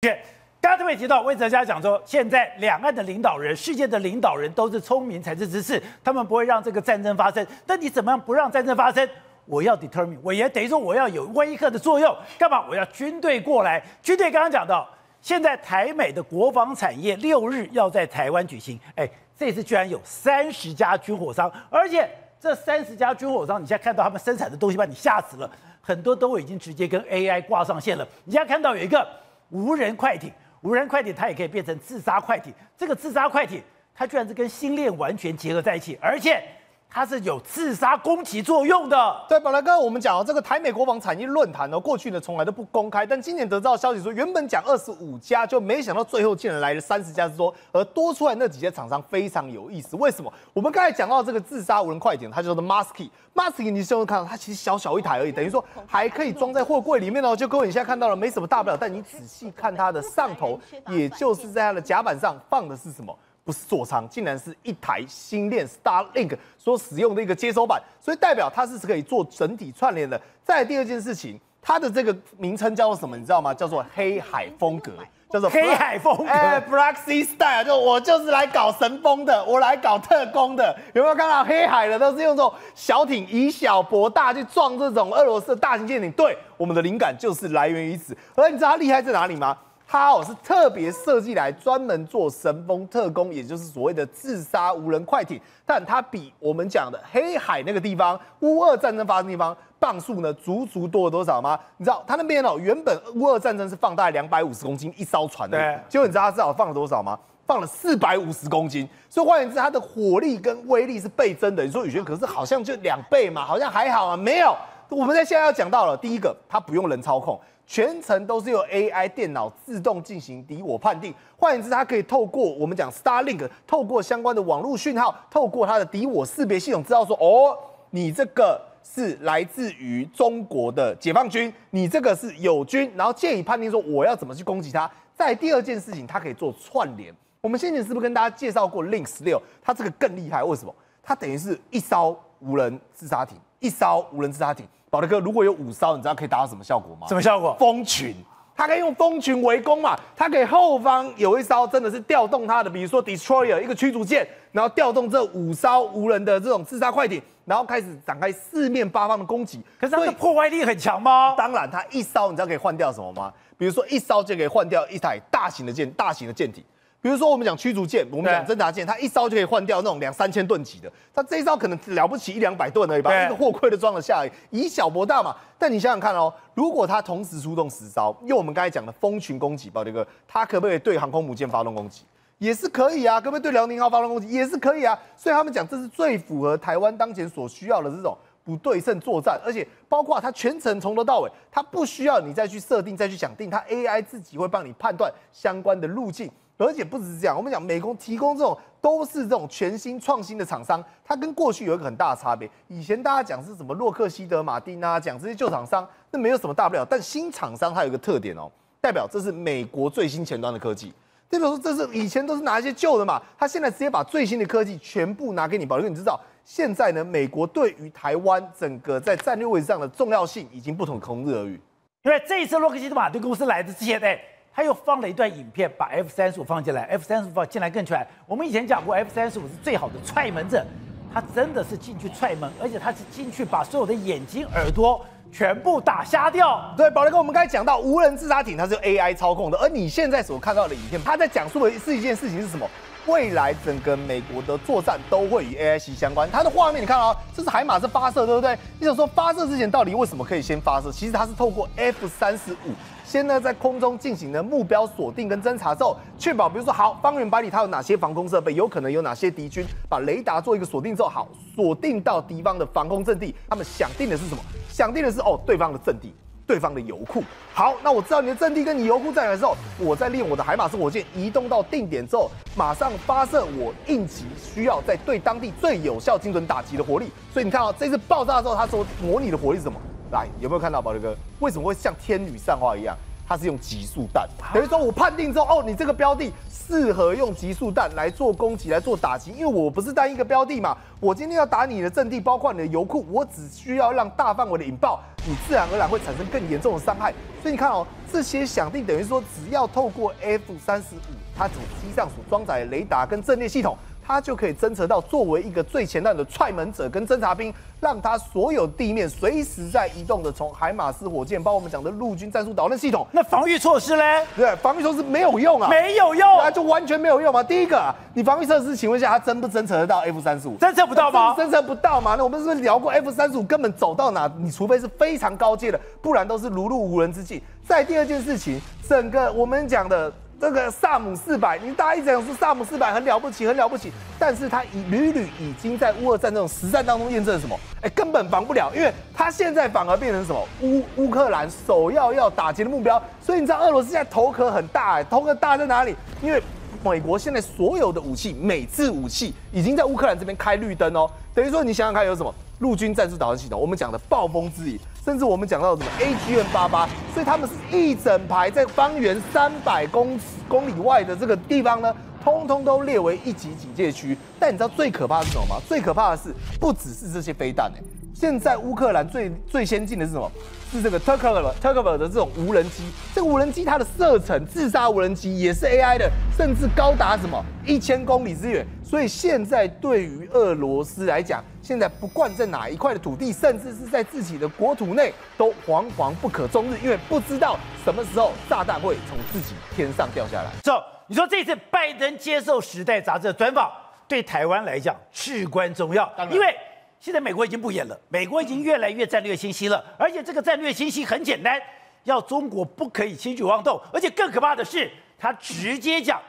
刚刚特别提到魏哲家讲说，现在两岸的领导人、世界的领导人都是聪明才智之士，他们不会让这个战争发生。但你怎么样不让战争发生？我要 determine，我也等于说我要有威吓的作用。干嘛？我要军队过来。军队刚刚讲到，现在台美的国防产业六日要在台湾举行。哎，这次居然有三十家军火商，而且这三十家军火商，你现在看到他们生产的东西，把你吓死了。很多都已经直接跟 AI 挂上线了。你现在看到有一个无人快艇。无人快艇它也可以变成自杀快艇，这个自杀快艇它居然是跟星链完全结合在一起，而且它是有自杀攻击作用的。对，本来刚刚我们讲哦，这个台美国防产业论坛呢，过去呢从来都不公开，但今年得到消息说，原本讲二十五家，就没想到最后竟然来了三十家之多，而多出来那几家厂商非常有意思。为什么？我们刚才讲到这个自杀无人快艇，它叫做 Musky。Musky，你现在看到它其实小小一台而已，等于说还可以装在货柜里面哦。就各位你现在看到了，没什么大不了。但你仔细看它的上头，也就是在它的甲板上放的是什么？不是座舱，竟然是一台星链 Starlink 所使用的一个接收板，所以代表它是可以做整体串联的。再第二件事情，它的这个名称叫做什么？你知道吗？叫做黑海风格。叫做黑海风格，哎，Black Sea Style，就我就是来搞神风的，我来搞特工的，有没有看到黑海的都是用这种小艇以小博大去撞这种俄罗斯的大型舰艇？对，我们的灵感就是来源于此。而你知道它厉害在哪里吗？它哦是特别设计来专门做神风特工，也就是所谓的自杀无人快艇，但它比我们讲的黑海那个地方乌俄战争发生地方。磅数呢，足足多了多少吗？你知道它那边哦，原本乌俄战争是放大概两百五十公斤一艘船的，结果你知道它至少放了多少吗？放了四百五十公斤，所以换言之，它的火力跟威力是倍增的。你说宇轩，可是好像就两倍嘛，好像还好啊，没有。我们在现在要讲到了，第一个，它不用人操控，全程都是由 AI 电脑自动进行敌我判定。换言之，它可以透过我们讲 Starlink，透过相关的网络讯号，透过它的敌我识别系统，知道说，哦，你这个。是来自于中国的解放军，你这个是友军，然后建议判定说我要怎么去攻击它。在第二件事情，它可以做串联。我们先前是不是跟大家介绍过 Link 十六？它这个更厉害，为什么？它等于是一艘无人自杀艇，一艘无人自杀艇。宝德哥，如果有五艘，你知道可以达到什么效果吗？什么效果？蜂群。它可以用蜂群围攻嘛？它可以后方有一艘真的是调动它的，比如说 Destroyer 一个驱逐舰，然后调动这五艘无人的这种自杀快艇，然后开始展开四面八方的攻击。可是它的破坏力很强吗？当然，它一艘你知道可以换掉什么吗？比如说一艘就可以换掉一台大型的舰，大型的舰艇。比如说，我们讲驱逐舰，我们讲侦察舰，它一艘就可以换掉那种两三千吨级的，它这一艘可能了不起一两百吨而已，把这个货柜都装得下，以小博大嘛。但你想想看哦，如果它同时出动十艘，用我们刚才讲的蜂群攻击，宝这哥，它可不可以对航空母舰发动攻击？也是可以啊，可不可以对辽宁号发动攻击？也是可以啊。所以他们讲，这是最符合台湾当前所需要的这种不对称作战，而且包括它全程从头到尾，它不需要你再去设定、再去想定，它 AI 自己会帮你判断相关的路径。而且不只是这样，我们讲美工提供这种都是这种全新创新的厂商，它跟过去有一个很大的差别。以前大家讲是什么洛克希德马丁啊，讲这些旧厂商，那没有什么大不了。但新厂商它有一个特点哦，代表这是美国最新前端的科技。代表说这是以前都是拿一些旧的嘛，他现在直接把最新的科技全部拿给你。保留，你知道现在呢，美国对于台湾整个在战略位置上的重要性已经不同同日而语。因为这一次洛克希德马丁公司来的之前，哎。他又放了一段影片，把 F 三十五放进来，F 三十五放进来更出来。我们以前讲过，F 三十五是最好的踹门者，他真的是进去踹门，而且他是进去把所有的眼睛、耳朵全部打瞎掉。对，宝雷哥，我们刚才讲到无人自杀艇，它是 AI 操控的，而你现在所看到的影片，它在讲述的是一件事情是什么？未来整个美国的作战都会与 A I C 相关。它的画面你看啊，这是海马斯发射，对不对？你想说发射之前到底为什么可以先发射？其实它是透过 F 三十五先呢在空中进行了目标锁定跟侦查之后，确保比如说好方圆百里它有哪些防空设备，有可能有哪些敌军，把雷达做一个锁定之后，好锁定到敌方的防空阵地。他们想定的是什么？想定的是哦对方的阵地。对方的油库，好，那我知道你的阵地跟你油库在哪的时候，我在利用我的海马斯火箭移动到定点之后，马上发射我应急需要在对当地最有效精准打击的火力。所以你看啊，这次爆炸之后，它所模拟的火力是什么？来，有没有看到宝力哥？为什么会像天女散花一样？它是用极速弹，等于说我判定之后，哦，你这个标的适合用极速弹来做攻击、来做打击，因为我不是单一个标的嘛，我今天要打你的阵地，包括你的油库，我只需要让大范围的引爆，你自然而然会产生更严重的伤害。所以你看哦，这些响定等于说，只要透过 F 三十五，它主机上所装载的雷达跟阵列系统。它就可以侦测到作为一个最前端的踹门者跟侦察兵，让他所有地面随时在移动的，从海马斯火箭，包括我们讲的陆军战术导弹系统，那防御措施呢？对，防御措施没有用啊，没有用，那就完全没有用嘛。第一个，你防御措施，请问一下，它侦不侦测得到 F 三十五？侦测不到吗？侦测不到嘛？那我们是不是聊过 F 三十五根本走到哪？你除非是非常高阶的，不然都是如入无人之境。再第二件事情，整个我们讲的。这个萨姆四百，你大家一直讲说萨姆四百很了不起，很了不起，但是它已屡屡已经在乌俄战这种实战当中验证什么？哎，根本防不了，因为它现在反而变成什么？乌乌克兰首要要打击的目标。所以你知道俄罗斯现在头壳很大，哎，头壳大在哪里？因为美国现在所有的武器，美制武器已经在乌克兰这边开绿灯哦，等于说你想想看有什么？陆军战术导弹系统，我们讲的暴风之翼，甚至我们讲到什么 AGM 八八，所以他们是一整排在方圆三百公公里外的这个地方呢，通通都列为一级警戒区。但你知道最可怕是什么吗？最可怕的是不只是这些飞弹哎，现在乌克兰最最先进的是什么？是这个 Turkover Turkover 的这种无人机。这个无人机它的射程，自杀无人机也是 AI 的，甚至高达什么一千公里之远。所以现在对于俄罗斯来讲，现在不管在哪一块的土地，甚至是在自己的国土内，都惶惶不可终日，因为不知道什么时候炸弹会从自己天上掉下来。走，你说这次拜登接受《时代》杂志的专访，对台湾来讲至关重要，因为现在美国已经不演了，美国已经越来越战略清晰了，而且这个战略清晰很简单，要中国不可以轻举妄动，而且更可怕的是，他直接讲。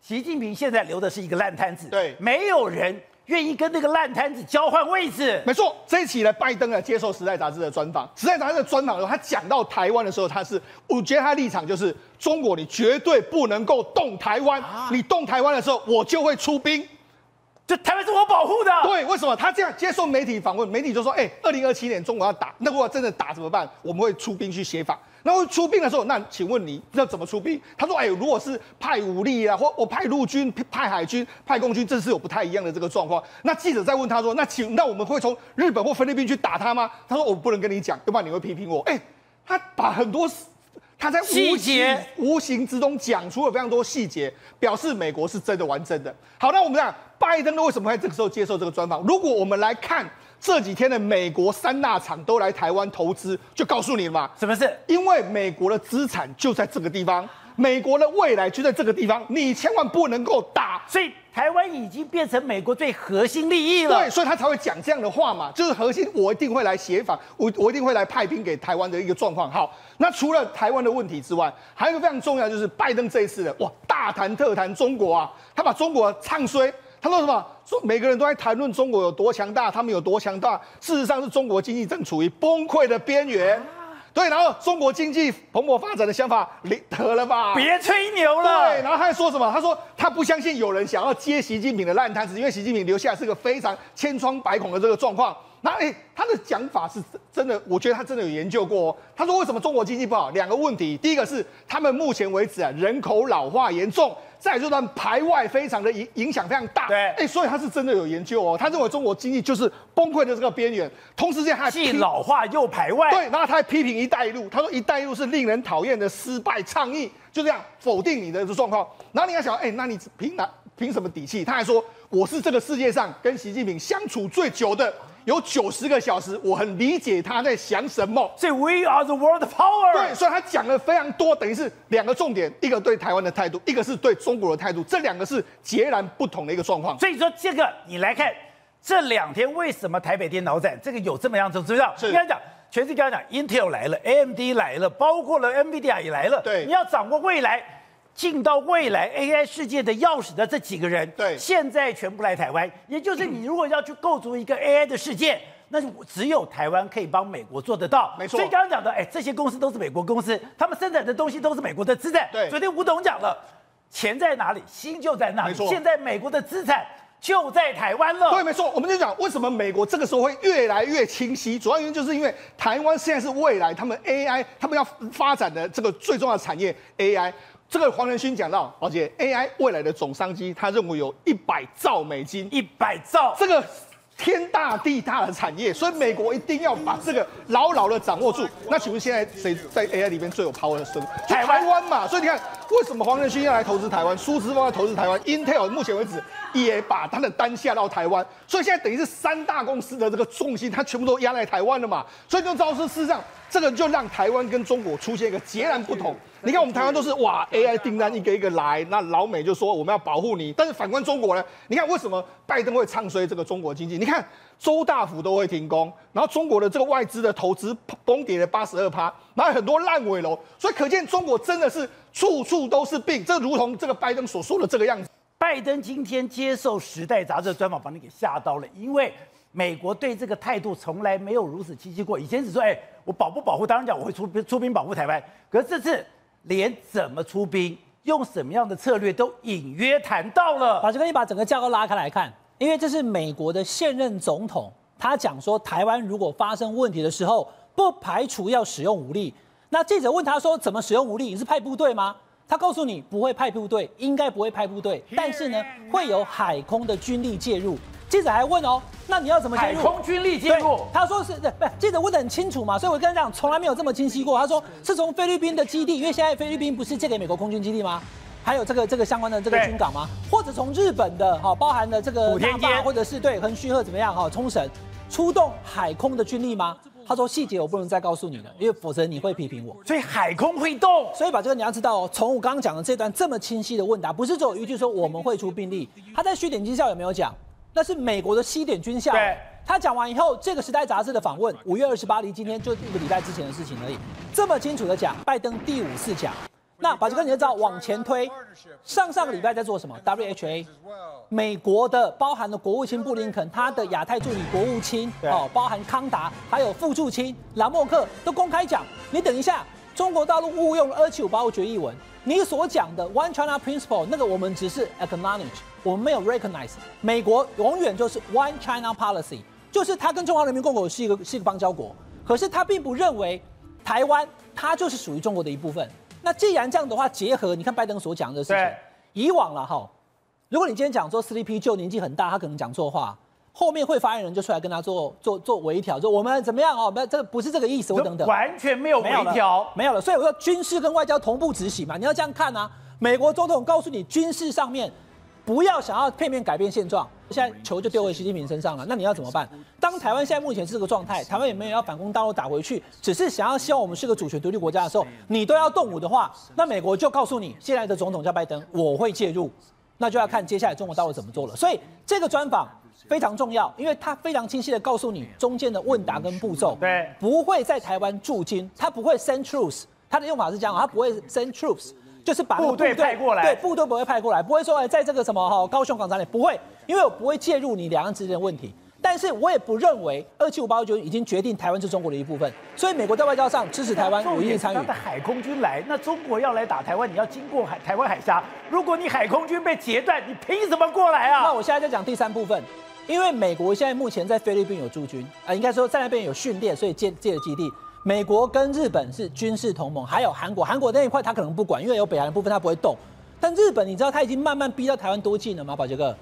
习近平现在留的是一个烂摊子，对，没有人愿意跟那个烂摊子交换位置。没错，这一期呢，拜登呢接受《时代》杂志的专访，《时代》杂志的专访的时候，他讲到台湾的时候，他是，我觉得他立场就是中国，你绝对不能够动台湾，你动台湾的时候，我就会出兵。就台湾是我保护的。对，为什么他这样接受媒体访问？媒体就说：“哎，二零二七年中国要打，那如果真的打怎么办？我们会出兵去协防。”那会出兵的时候，那请问你要怎么出兵？他说：“哎，如果是派武力啊，或我派陆军、派海军、派空军，这是有不太一样的这个状况。”那记者再问他说：“那请那我们会从日本或菲律宾去打他吗？”他说：“我不能跟你讲，要不然你会批评我。”哎，他把很多他在无形无形之中讲出了非常多细节，表示美国是真的玩真的。好，那我们讲拜登呢为什么在这个时候接受这个专访？如果我们来看。这几天的美国三大厂都来台湾投资，就告诉你了嘛？什么事？因为美国的资产就在这个地方，美国的未来就在这个地方，你千万不能够打。所以台湾已经变成美国最核心利益了。对，所以他才会讲这样的话嘛，就是核心，我一定会来协防，我我一定会来派兵给台湾的一个状况。好，那除了台湾的问题之外，还有一个非常重要，就是拜登这一次的哇，大谈特谈中国啊，他把中国唱衰。他说什么？说每个人都在谈论中国有多强大，他们有多强大。事实上是中国经济正处于崩溃的边缘。对，然后中国经济蓬勃发展的想法，你得了吧？别吹牛了。对，然后他还说什么？他说他不相信有人想要接习近平的烂摊子，因为习近平留下是个非常千疮百孔的这个状况。那哎，他的讲法是真的，我觉得他真的有研究过。哦他说为什么中国经济不好？两个问题，第一个是他们目前为止啊人口老化严重，再就他排外非常的影影响非常大。对，哎，所以他是真的有研究哦。他认为中国经济就是崩溃的这个边缘，同时间还既老化又排外。对，然后他还批评一带一路，他说一带一路是令人讨厌的失败倡议，就这样否定你的这状况。然后你要想，哎，那你凭哪凭什么底气？他还说我是这个世界上跟习近平相处最久的。有九十个小时，我很理解他在想什么。所以 We are the world power。对，所以他讲了非常多，等于是两个重点：一个对台湾的态度，一个是对中国的态度。这两个是截然不同的一个状况。所以说，这个你来看，这两天为什么台北电脑展这个有这么样子？知道？应该讲，全世界讲，Intel 来了，AMD 来了，包括了 NVIDIA 也来了。对，你要掌握未来。进到未来 AI 世界的钥匙的这几个人，对，现在全部来台湾。也就是你如果要去构筑一个 AI 的世界，那就只有台湾可以帮美国做得到。没错。所以刚刚讲的，哎，这些公司都是美国公司，他们生产的东西都是美国的资产。对。昨天吴董讲了，钱在哪里，心就在那里。现在美国的资产就在台湾了。对，没错，我们就讲为什么美国这个时候会越来越清晰，主要原因就是因为台湾现在是未来他们 AI 他们要发展的这个最重要的产业 AI。这个黄仁勋讲到，宝姐，AI 未来的总商机，他认为有一百兆美金，一百兆，这个天大地大的产业，所以美国一定要把这个牢牢的掌握住。那请问现在谁在 AI 里面最有 power 的生？台湾嘛。所以你看，为什么黄仁勋要来投资台湾？苏之峰要投资台湾？Intel 目前为止也把他的单下到台湾，所以现在等于是三大公司的这个重心，它全部都压在台湾了嘛。所以就造成事实上，这个就让台湾跟中国出现一个截然不同。你看我们台湾都是哇，AI 订单一个一个来，那老美就说我们要保护你。但是反观中国呢？你看为什么拜登会唱衰这个中国经济？你看周大福都会停工，然后中国的这个外资的投资崩跌了八十二趴，然后很多烂尾楼，所以可见中国真的是处处都是病。这如同这个拜登所说的这个样子。拜登今天接受《时代》杂志的专访，把你给吓到了，因为美国对这个态度从来没有如此积极过。以前只说，哎，我保不保护？当然讲我会出出兵保护台湾，可是这次。连怎么出兵、用什么样的策略都隐约谈到了。把这个你把整个架构拉开来看，因为这是美国的现任总统，他讲说台湾如果发生问题的时候，不排除要使用武力。那记者问他说怎么使用武力？你是派部队吗？他告诉你不会派部队，应该不会派部队，但是呢会有海空的军力介入。记者还问哦，那你要怎么介入？海空军力介入？他说是，不，记者问的很清楚嘛，所以我跟他讲，从来没有这么清晰过。他说是从菲律宾的基地，因为现在菲律宾不是借给美国空军基地吗？还有这个这个相关的这个军港吗？或者从日本的哈，包含了这个大坝，或者是对横须贺怎么样哈？冲绳出动海空的军力吗？他说细节我不能再告诉你了，因为否则你会批评我。所以海空会动，所以把这个你要知道哦，从我刚刚讲的这段这么清晰的问答，不是只有一句说我们会出兵力，他在虚点军校有没有讲？那是美国的西点军校。对，他讲完以后，这个时代杂志的访问，五月二十八离今天就一个礼拜之前的事情而已。这么清楚的讲，拜登第五次讲。那把这个，你就知道往前推，上上个礼拜在做什么？WHA，美国的包含了国务卿布林肯，他的亚太助理国务卿，哦，包含康达，还有副助卿兰莫克都公开讲，你等一下，中国大陆误用了二七五八五决议文。你所讲的 One China Principle，那个我们只是 acknowledge，我们没有 recognize。美国永远就是 One China Policy，就是它跟中华人民共和国是一个是一个邦交国，可是它并不认为台湾它就是属于中国的一部分。那既然这样的话，结合你看拜登所讲的事情，以往了哈，如果你今天讲说 C D P 就年纪很大，他可能讲错话。后面会发言人就出来跟他做做做微调，说我们怎么样哦？没，这个不是这个意思，我等等，完全没有微调，没有了。所以我说军事跟外交同步执行嘛，你要这样看啊。美国总统告诉你，军事上面不要想要片面改变现状，现在球就丢回习近平身上了，那你要怎么办？当台湾现在目前是这个状态，台湾也没有要反攻大陆打回去，只是想要希望我们是个主权独立国家的时候，你都要动武的话，那美国就告诉你，现在的总统叫拜登，我会介入，那就要看接下来中国大陆怎么做了。所以这个专访。非常重要，因为他非常清晰的告诉你中间的问答跟步骤，对，不会在台湾驻军，他不会 send troops，他的用法是这样，他不会 send troops，就是把部队派过来，对，部队不会派过来，不会说哎，在这个什么哈高雄港站里不会，因为我不会介入你两岸之间的问题，但是我也不认为二七五八九已经决定台湾是中国的一部分，所以美国在外交上支持台湾，有意参与。的海空军来，那中国要来打台湾，你要经过海台湾海峡，如果你海空军被截断，你凭什么过来啊？那我现在在讲第三部分。因为美国现在目前在菲律宾有驻军啊，应该说在那边有训练，所以建建了基地。美国跟日本是军事同盟，还有韩国，韩国那一块他可能不管，因为有北韩的部分他不会动。但日本你知道他已经慢慢逼到台湾多近了吗？宝杰哥，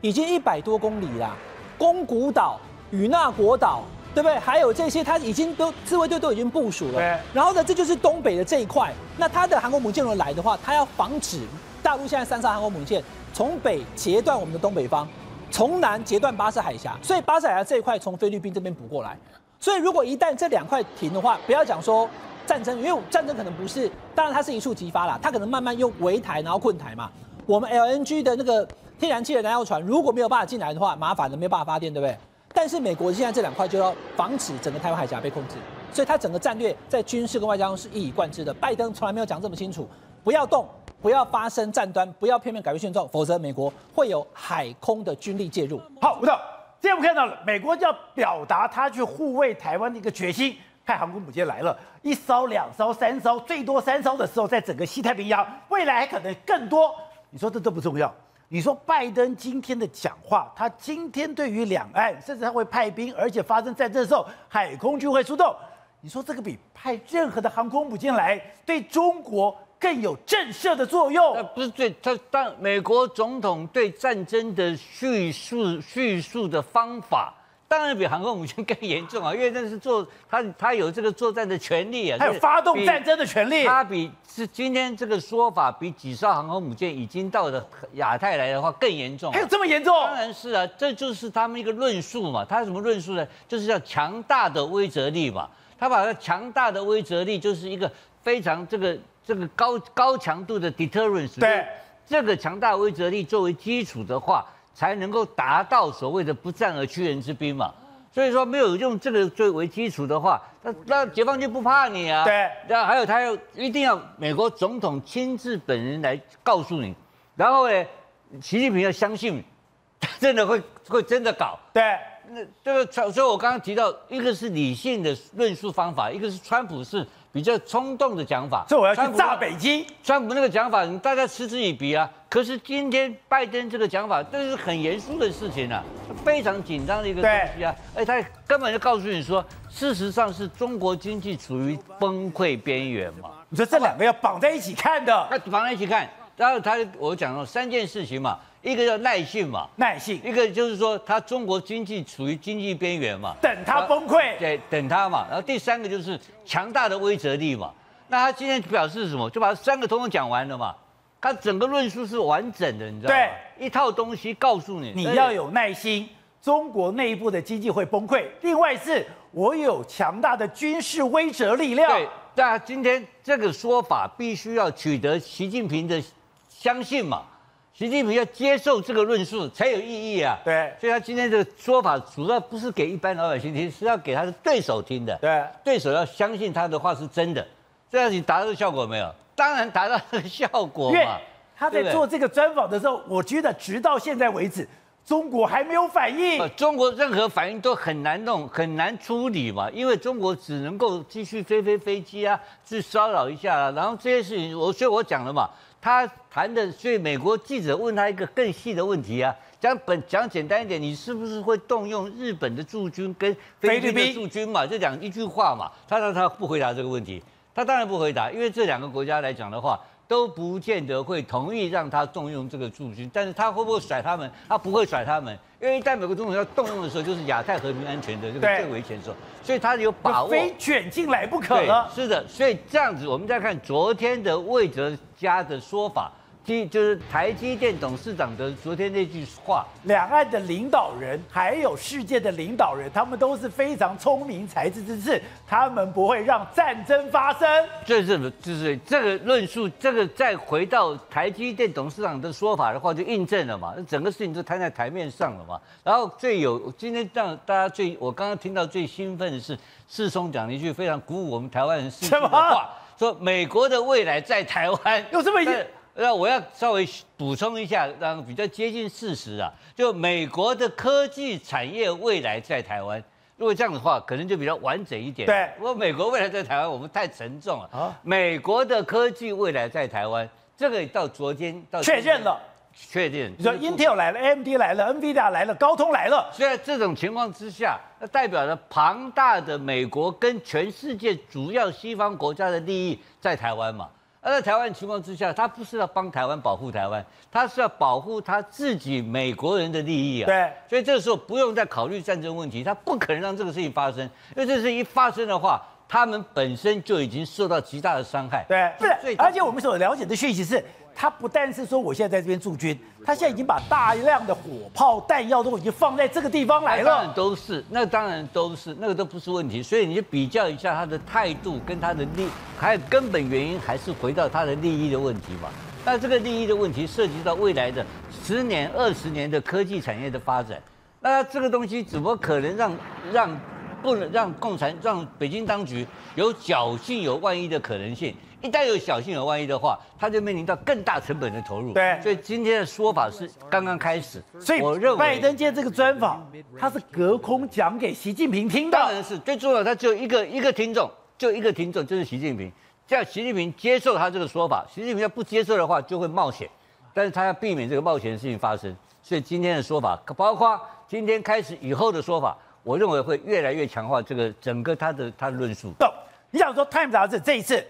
已经一百多公里啦。宫古岛、与那国岛，对不对？还有这些，他已经都自卫队都已经部署了。对。然后呢，这就是东北的这一块。那他的韩国母舰如果来的话，他要防止大陆现在三艘韩国母舰从北截断我们的东北方。从南截断巴士海峡，所以巴士海峡这一块从菲律宾这边补过来。所以如果一旦这两块停的话，不要讲说战争，因为战争可能不是，当然它是一触即发啦，它可能慢慢用围台然后困台嘛。我们 LNG 的那个天然气的燃料船如果没有办法进来的话，麻烦的没有办法发电，对不对？但是美国现在这两块就要防止整个台湾海峡被控制，所以它整个战略在军事跟外交上是一以贯之的。拜登从来没有讲这么清楚，不要动。不要发生战端，不要片面改变现状，否则美国会有海空的军力介入。好，吴导，今天我们看到了，美国要表达他去护卫台湾的一个决心，派航空母舰来了，一艘、两艘、三艘，最多三艘的时候，在整个西太平洋，未来还可能更多。你说这都不重要，你说拜登今天的讲话，他今天对于两岸，甚至他会派兵，而且发生战争的时候，海空军会出动。你说这个比派任何的航空母舰来，对中国更有震慑的作用那？不是最他当美国总统对战争的叙述叙述的方法，当然比航空母舰更严重啊，因为那是做他他有这个作战的权利啊，他有发动战争的权利。他比是今天这个说法比几艘航空母舰已经到了亚太来的话更严重啊、还有这么严重？当然是啊，这就是他们一个论述嘛。他什么论述呢？就是要强大的威慑力嘛。他把它强大的威慑力，就是一个非常这个这个高高强度的 deterrence。对，这个强大威慑力作为基础的话，才能够达到所谓的不战而屈人之兵嘛。所以说，没有用这个作为基础的话，那那解放军不怕你啊。对然后还有他要一定要美国总统亲自本人来告诉你，然后呢，习近平要相信，他 真的会会真的搞。对，那这个川，所以我刚刚提到，一个是理性的论述方法，一个是川普是比较冲动的讲法。所以我要去炸北京。川普那个讲法，你大家嗤之以鼻啊。可是今天拜登这个讲法，这是很严肃的事情啊，非常紧张的一个东西啊。哎他根本就告诉你说，事实上是中国经济处于崩溃边缘嘛。你说这两个要绑在一起看的，那绑在一起看，然后他我讲了三件事情嘛，一个叫耐性嘛，耐性，一个就是说他中国经济处于经济边缘嘛，等它崩溃。对，等它嘛。然后第三个就是强大的威慑力嘛。那他今天表示什么？就把三个通通讲完了嘛。他整个论述是完整的，你知道吗？一套东西告诉你，你要有耐心。中国内部的经济会崩溃，另外是我有强大的军事威慑力量。对，那今天这个说法必须要取得习近平的相信嘛。习近平要接受这个论述才有意义啊。对，所以他今天这个说法主要不是给一般老百姓听，是要给他的对手听的。对，对手要相信他的话是真的。这样你达到效果没有？当然达到这个效果嘛。他在做这个专访的时候，我觉得直到现在为止，中国还没有反应呃。中国任何反应都很难弄，很难处理嘛，因为中国只能够继续飞飞飞机啊，去骚扰一下啊，然后这些事情，我所以我讲了嘛，他谈的，所以美国记者问他一个更细的问题啊，讲本讲简单一点，你是不是会动用日本的驻军跟菲律宾的驻军嘛？就讲一句话嘛，他他他不回答这个问题，他当然不回答，因为这两个国家来讲的话。都不见得会同意让他动用这个驻军，但是他会不会甩他们？他不会甩他们，因为在美国总统要动用的时候，就是亚太和平安全的这个最危险的时候，所以他有把握。非卷进来不可了，。是的，所以这样子，我们再看昨天的魏哲家的说法，第就是台积电董事长的昨天那句话，两岸的领导人，还有世界的领导人，他们都是非常聪明才智之士，他们不会让战争发生。这是就是这个论述，这个再回到台积电董事长的说法的话，就印证了嘛，整个事情就摊在台面上了嘛。然后最有今天让大家最，我刚刚听到最兴奋的是世松讲了一句非常鼓舞我们台湾人士气的什么话，说美国的未来在台湾。有这么一但那我要稍微补充一下，让比较接近事实啊，就美国的科技产业未来在台湾。如果这样的话，可能就比较完整一点。对如果美国未来在台湾，我们太沉重了啊啊。美国的科技未来在台湾，这个到昨天到确认了，确定。你说 Intel 来了，AMD 来了，NVIDIA 来了，高通来了，所以在这种情况之下，那代表着庞大的美国跟全世界主要西方国家的利益在台湾嘛。而在台湾情况之下，他不是要帮台湾保护台湾，他是要保护他自己美国人的利益啊。对所以这个时候不用再考虑战争问题，他不可能让这个事情发生，因为这事情一发生的话，他们本身就已经受到极大的伤害。对，不是，而且我们所了解的讯息是，他不但是说我现在在这边驻军，他现在已经把大量的火炮弹药都已经放在这个地方来那当然了。都是，那当然都是，那个都不是问题。所以你就比较一下他的态度跟他的利，还有根本原因还是回到他的利益的问题嘛。那这个利益的问题涉及到未来的十年、二十年的科技产业的发展，那这个东西怎么可能让让不能让共产让北京当局有侥幸有万一的可能性？一旦有侥幸有万一的话，他就面临到更大成本的投入。对所以今天的说法是刚刚开始，所以我认为拜登今天这个专访，他是隔空讲给习近平听的。当然是最重要，他只有一个一个听众，就一个听众，就是习近平。叫习近平接受他这个说法，习近平要不接受的话，就会冒险。但是他要避免这个冒险的事情发生，所以今天的说法，包括今天开始以后的说法，我认为会越来越强化这个整个他的他的论述。懂？你想说《Time》杂志这一次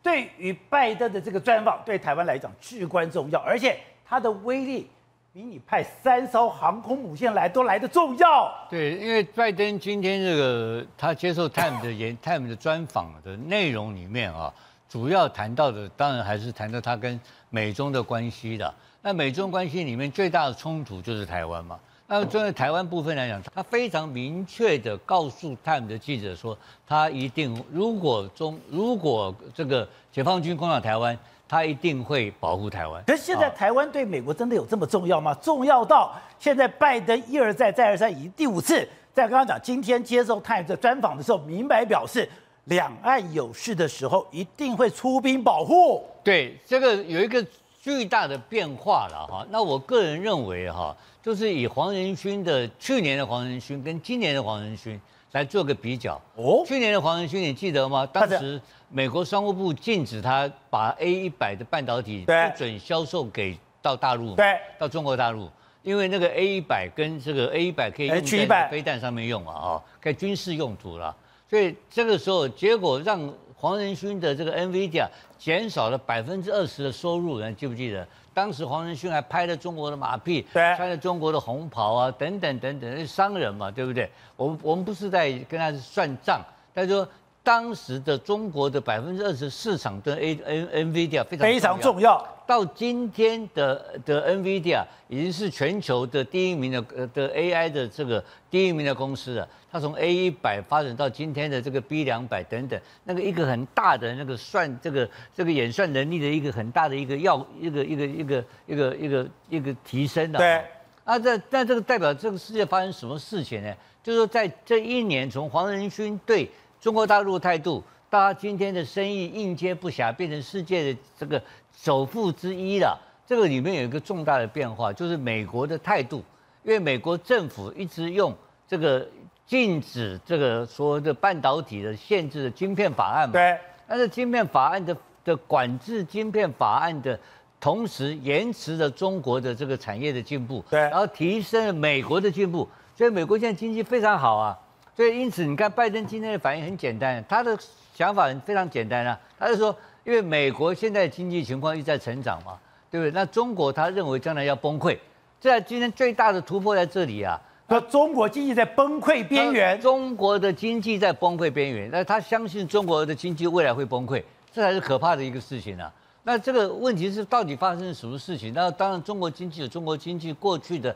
对于拜登的这个专访，对台湾来讲至关重要，而且它的威力比你派三艘航空母舰来都来的重要。对，因为拜登今天这个他接受《Time》的演《Time》的专访的内容里面啊，主要谈到的当然还是谈到他跟美中的关系的。那美中关系里面最大的冲突就是台湾嘛。那作为台湾部分来讲，他非常明确的告诉《Time》的记者说，他一定如果中如果这个解放军攻打台湾，他一定会保护台湾。可是现在啊台湾对美国真的有这么重要吗？重要到现在拜登一而再再而三，已经第五次在刚刚讲今天接受《Time》的专访的时候，明白表示两岸有事的时候一定会出兵保护。对，这个有一个巨大的变化了哈。那我个人认为哈，就是以黄仁勋的去年的黄仁勋跟今年的黄仁勋来做个比较。哦去年的黄仁勋你记得吗？当时美国商务部禁止他把 A 一百的半导体不准销售给到大陆，对到中国大陆。因为那个 A 一百跟这个 A 一百可以用 H100 在飞弹上面用啊，哦，可以军事用途了。所以这个时候，结果让黄仁勋的这个 NVIDIA 减少了百分之二十的收入，你记不记得？当时黄仁勋还拍了中国的马屁，对穿了中国的红袍啊，等等等等，那商人嘛，对不对？我们我们不是在跟他算账，但是说当时的中国的百分之二十市场对 A N NVIDIA 非常非常重要。到今天的的 NVIDIA 已经是全球的第一名的呃的 AI 的这个第一名的公司了。它从 A 一百发展到今天的这个 B 两百等等，那个一个很大的那个算这个这个演算能力的一个很大的一个要一个一个一个一个一个一个提升的。对。啊，这那这个代表这个世界发生什么事情呢？就是说在这一年，从黄仁勋对中国大陆的态度，大家今天的生意应接不暇，变成世界的这个首富之一了。这个里面有一个重大的变化，就是美国的态度，因为美国政府一直用这个禁止这个所谓的半导体的限制的晶片法案嘛。对，但是晶片法案的的管制晶片法案的同时，延迟了中国的这个产业的进步，对然后提升了美国的进步，所以美国现在经济非常好啊。所以因此，你看拜登今天的反应很简单，他的想法非常简单啊，他就说，因为美国现在经济情况一直在成长嘛，对不对？那中国他认为将来要崩溃，这今天最大的突破在这里啊。那中国经济在崩溃边缘。中国的经济在崩溃边缘，那他相信中国的经济未来会崩溃，这才是可怕的一个事情啊。那这个问题是到底发生了什么事情？那当然，中国经济有中国经济过去的，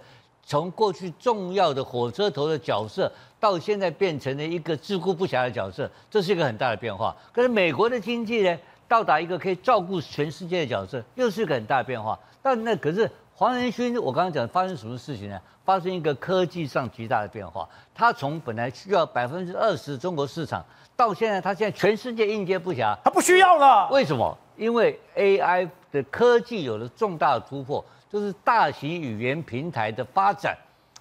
从过去重要的火车头的角色，到现在变成了一个自顾不暇的角色，这是一个很大的变化。可是美国的经济呢，到达一个可以照顾全世界的角色，又是一个很大的变化。但那可是黄仁勋，我刚刚讲发生什么事情呢？发生一个科技上极大的变化。他从本来需要百分之二十中国市场，到现在他现在全世界应接不暇。他不需要了。为什么？因为 AI 的科技有了重大的突破，就是大型语言平台的发展，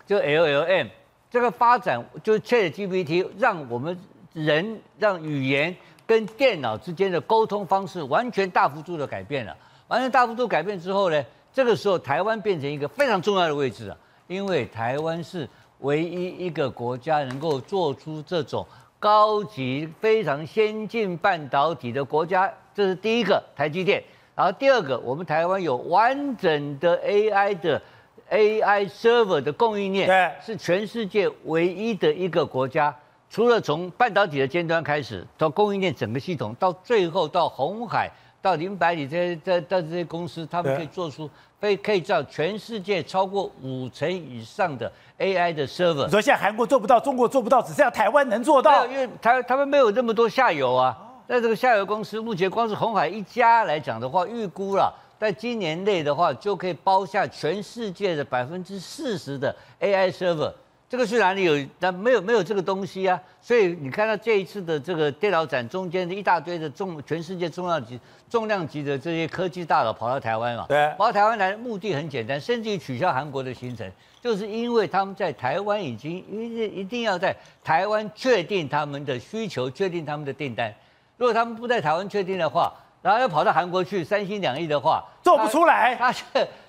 就 LLM 这个发展，就是 ChatGPT 让我们人让语言跟电脑之间的沟通方式完全大幅度的改变了。完全大幅度改变之后呢，这个时候台湾变成一个非常重要的位置啊，因为台湾是唯一一个国家能够做出这种高级、非常先进半导体的国家，这是第一个台积电。然后第二个，我们台湾有完整的 AI 的 AI server 的供应链，对是全世界唯一的一个国家。除了从半导体的尖端开始，到供应链整个系统，到最后到红海、到林百里这些、这、到这些公司，他们可以做出非可以造全世界超过五成以上的 AI 的 server 你。说现在韩国做不到，中国做不到，只剩下台湾能做到，。因为台他们没有那么多下游啊。那这个下游公司目前光是红海一家来讲的话，预估了在今年内的话，就可以包下全世界的百分之四十的 AI server。这个去哪里有？但没有没有这个东西啊。所以你看到这一次的这个电脑展中间的一大堆的重全世界重量级重量级的这些科技大佬跑到台湾嘛，对跑到台湾来的目的很简单，甚至于取消韩国的行程，就是因为他们在台湾已经一定一定要在台湾确定他们的需求，确定他们的订单。如果他们不在台湾确定的话，然后又跑到韩国去，三心两意的话，做不出来。他就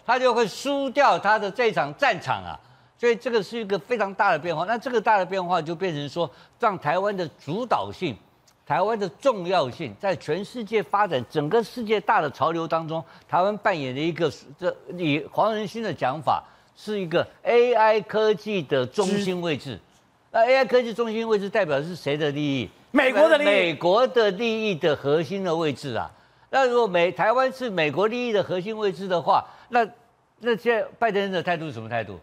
他就会输掉他的这场战场啊。所以这个是一个非常大的变化。那这个大的变化就变成说，让台湾的主导性、台湾的重要性，在全世界发展整个世界大的潮流当中，台湾扮演的一个这以黄仁勋的讲法，是一个 AI 科技的中心位置。那 AI 科技中心位置代表的是谁的利益？美国的利益。美国的利益的核心的位置啊。那如果美台湾是美国利益的核心位置的话，那那现在拜登的态度是什么态度？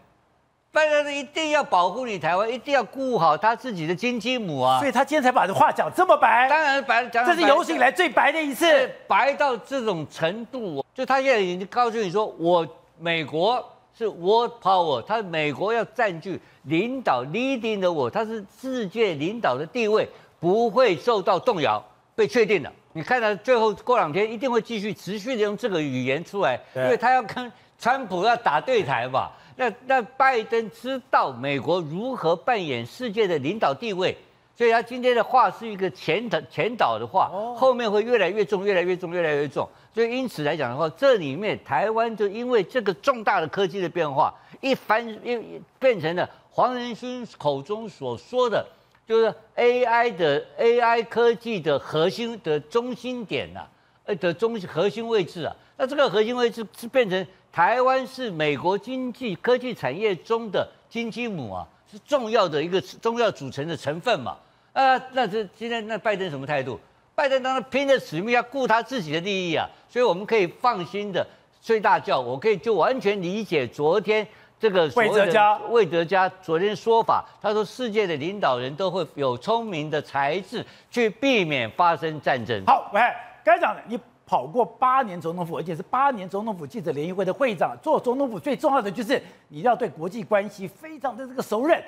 拜登一定要保护你台湾，一定要顾好他自己的金鸡母啊！所以他今天才把这话讲这么白。当然白，讲这是有史以来最白的一次，白到这种程度。就他现在已经告诉你说，我美国是 world power，他美国要占据领导 leading 的我，他是世界领导的地位不会受到动摇，被确定了。你看到最后过两天一定会继续持续的用这个语言出来，因为他要跟川普要打对台嘛。那那拜登知道美国如何扮演世界的领导地位，所以他今天的话是一个前导前导的话，后面会越来越重，越来越重，越来越重。所以因此来讲的话，这里面台湾就因为这个重大的科技的变化，一翻又变成了黄仁勋口中所说的，就是 AI 的 AI 科技的核心的中心点呐，呃的中核心位置啊。那这个核心位置是变成。台湾是美国经济科技产业中的金鸡母啊，是重要的一个重要组成的成分嘛。啊，那这今天那拜登什么态度？拜登当然拼着使命要顾他自己的利益啊，所以我们可以放心的睡大觉。我可以就完全理解昨天这个魏哲家魏哲家昨天说法，他说世界的领导人都会有聪明的才智去避免发生战争。好，喂，该讲的你。跑过八年总统府，而且是八年总统府记者联谊会的会长。做总统府最重要的就是你要对国际关系非常的这个熟稔。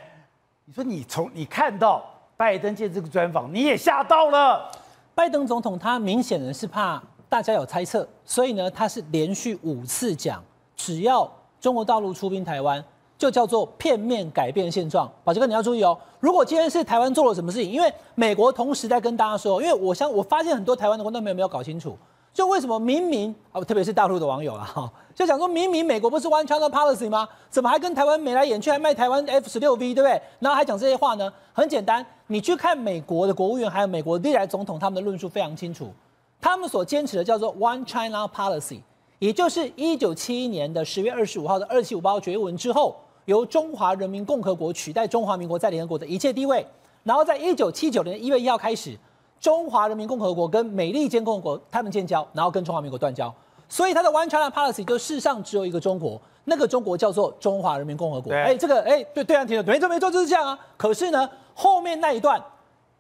你说你从你看到拜登借这个专访，你也吓到了。拜登总统他明显的是怕大家有猜测，所以呢，他是连续五次讲，只要中国大陆出兵台湾，就叫做片面改变现状。宝杰哥你要注意哦，如果今天是台湾做了什么事情，因为美国同时在跟大家说，因为我相我发现很多台湾的观众朋友没有搞清楚。就为什么明明啊，特别是大陆的网友啊，哈，就想说明明美国不是 One China Policy 吗？怎么还跟台湾眉来眼去，还卖台湾 F 十六 V，对不对？然后还讲这些话呢？很简单，你去看美国的国务院，还有美国历来总统他们的论述非常清楚，他们所坚持的叫做 One China Policy，也就是一九七一年的十月二十五号的二七五八决议文之后，由中华人民共和国取代中华民国在联合国的一切地位，然后在一九七九年一月一号开始。中华人民共和国跟美利坚共和国他们建交，然后跟中华民国断交，所以它的 One China Policy 就世上只有一个中国，那个中国叫做中华人民共和国。哎，这个哎，对对岸听的没错没错就是这样啊。可是呢，后面那一段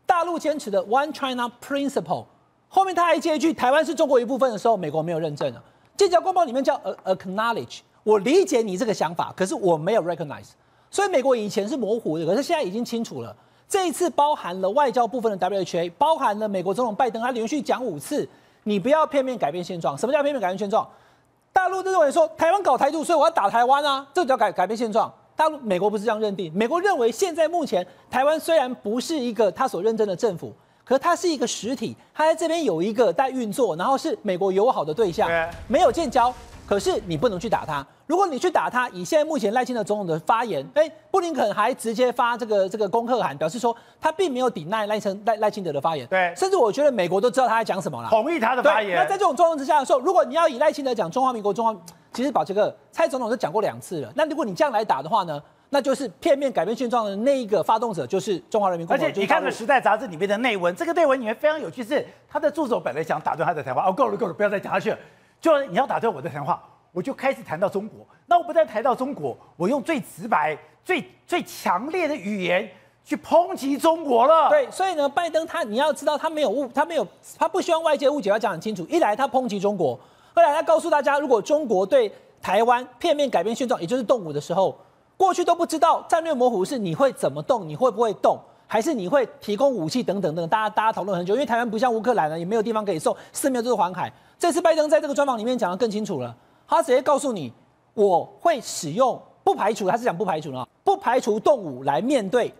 大陆坚持的 One China Principle，后面他还接一句台湾是中国一部分的时候，美国没有认证啊。建交公报里面叫 Acknowledge，我理解你这个想法，可是我没有 Recognize，所以美国以前是模糊的，可是现在已经清楚了。这一次包含了外交部分的 WHA，包含了美国总统拜登，他连续讲五次，你不要片面改变现状。什么叫片面改变现状？大陆认为说台湾搞台独，所以我要打台湾啊，这叫改改变现状。大陆美国不是这样认定，美国认为现在目前台湾虽然不是一个他所认真的政府，可它是一个实体，它在这边有一个在运作，然后是美国友好的对象，没有建交。可是你不能去打他。如果你去打他，以现在目前赖清德总统的发言，哎，布林肯还直接发这个这个恭贺函，表示说他并没有抵赖赖清赖赖清德的发言。对，甚至我觉得美国都知道他在讲什么了，同意他的发言。那在这种状况之下的时候，如果你要以赖清德讲中华民国中华，其实宝这个蔡总统都讲过两次了。那如果你这样来打的话呢，那就是片面改变现状的那一个发动者就是中华人民共和国。而且你看《时代》杂志里面的内文，这个内文里面非常有趣，是他的助手本来想打断他的谈话，哦，够了够了，不要再讲下去了，就你要打断我的谈话。我就开始谈到中国，那我不但谈到中国，我用最直白、最最强烈的语言去抨击中国了。对，所以呢，拜登他你要知道，他没有误，他没有，他不希望外界误解，要讲很清楚。一来他抨击中国，二来他告诉大家，如果中国对台湾片面改变现状，也就是动武的时候，过去都不知道战略模糊是你会怎么动，你会不会动，还是你会提供武器等等等，大家大家讨论很久，因为台湾不像乌克兰呢，也没有地方可以送，四面都是黄海。这次拜登在这个专访里面讲的更清楚了。他直接告诉你，我会使用不排除，他是讲不排除啊，不排除动武来面对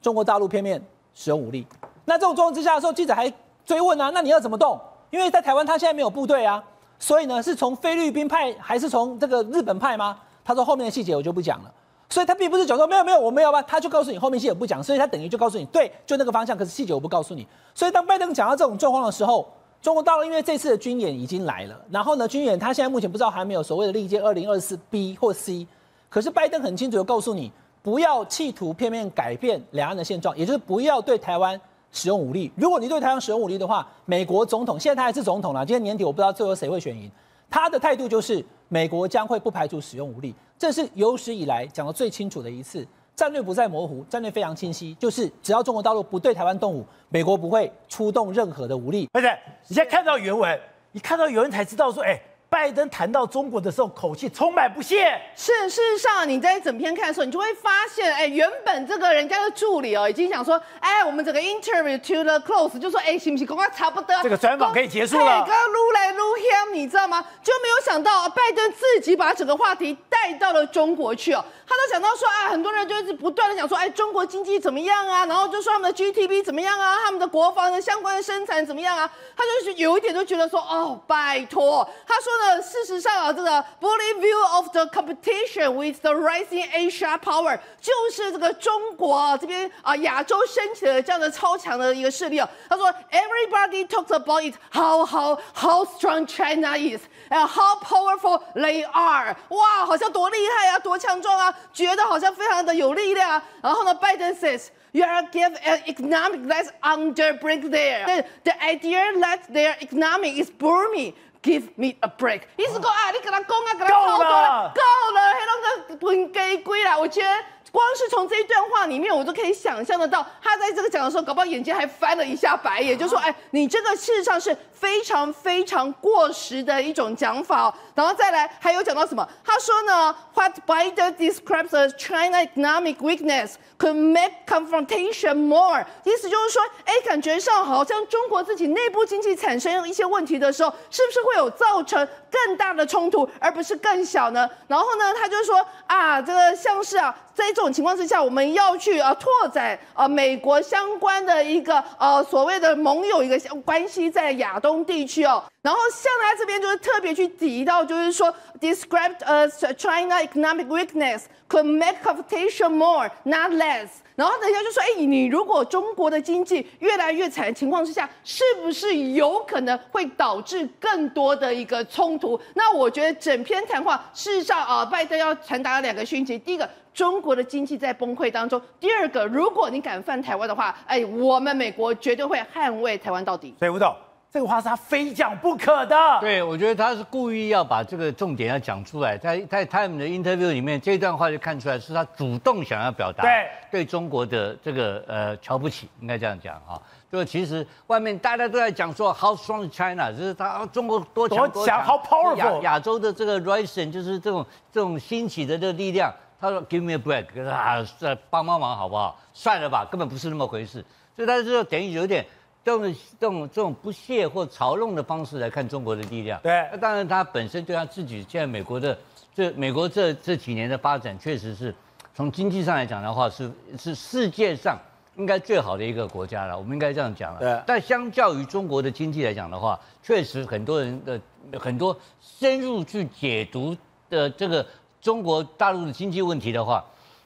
中国大陆片面使用武力。那这种状况之下的时候，记者还追问啊，那你要怎么动？因为在台湾他现在没有部队啊，所以呢是从菲律宾派还是从这个日本派吗？他说后面的细节我就不讲了。所以他并不是讲说没有没有我没有吧，他就告诉你后面细节不讲，所以他等于就告诉你对，就那个方向，可是细节我不告诉你。所以当拜登讲到这种状况的时候，中国大陆因为这次的军演已经来了，然后呢军演他现在目前不知道还没有所谓的历届二零二四 B 或 C，可是拜登很清楚的告诉你，不要企图片面改变两岸的现状，也就是不要对台湾使用武力。如果你对台湾使用武力的话，美国总统现在他还是总统了，今天年底我不知道最后谁会选赢，他的态度就是美国将会不排除使用武力。这是有史以来讲的最清楚的一次，战略不再模糊，战略非常清晰，就是只要中国大陆不对台湾动武，美国不会出动任何的武力。而且你现在看到原文，你看到原文才知道说，哎。拜登谈到中国的时候，口气充满不屑。是，事实上，你在整篇看的时候，你就会发现，哎，原本这个人家的助理哦，已经想说，哎，我们整个 interview to the close，就说，哎，行不行？刚刚差不多，这个专访可以结束了。刚刚撸来撸去，你知道吗？就没有想到，拜登自己把整个话题带到了中国去哦。他都讲到说啊，很多人就是不断的讲说，哎，中国经济怎么样啊？然后就说他们的 GDP 怎么样啊？他们的国防的相关的生产怎么样啊？他就是有一点就觉得说，哦，拜托。他说呢，事实上啊，这个 bully view of the competition with the rising Asia power，就是这个中国这边啊，亚洲升起了这样的超强的一个势力哦。他说，everybody talks about it how how how strong China is and how powerful they are。哇，好像多厉害啊，多强壮啊！觉得好像非常的有力量，然后呢，拜登 says you are give an economic that's under break there. The, the idea that their economic is booming. Give me a break. 意思讲啊，你跟他讲啊，跟他够了，够了，迄种个分家规啦！我觉得。光是从这一段话里面，我都可以想象得到，他在这个讲的时候，搞不好眼睛还翻了一下白眼，就说：“哎，你这个事实上是非常非常过时的一种讲法。”然后再来，还有讲到什么？他说呢，What Biden describes as China economic weakness could make confrontation more。意思就是说，哎，感觉上好像中国自己内部经济产生一些问题的时候，是不是会有造成更大的冲突，而不是更小呢？然后呢，他就说啊，这个像是啊。在这种情况之下，我们要去啊拓展啊美国相关的一个呃所谓的盟友一个关系在亚东地区哦。然后像他这边就是特别去提到，就是说，described a China economic weakness could make competition more, not less。然后人家就说，哎，你如果中国的经济越来越惨的情况之下，是不是有可能会导致更多的一个冲突？那我觉得整篇谈话事实上啊，拜登要传达两个讯息，第一个。中国的经济在崩溃当中。第二个，如果你敢犯台湾的话，哎，我们美国绝对会捍卫台湾到底。所以吴总，这个话是他非讲不可的。对，我觉得他是故意要把这个重点要讲出来。在在他们的 interview 里面，这段话就看出来是他主动想要表达对对中国的这个呃瞧不起，应该这样讲啊。就其实外面大家都在讲说 How strong China，就是他中国多强多强，How powerful。亚洲的这个 rising 就是这种这种兴起的这个力量。他说：“Give me a break，啊，再帮帮忙好不好？算了吧，根本不是那么回事。所以他就等于有点这种这种这种不屑或嘲弄的方式来看中国的力量。对，那当然他本身对他自己现在美国的这美国这这几年的发展，确实是从经济上来讲的话，是是世界上应该最好的一个国家了。我们应该这样讲了。对。但相较于中国的经济来讲的话，确实很多人的很多深入去解读的这个。”中国大陆的经济问题的话，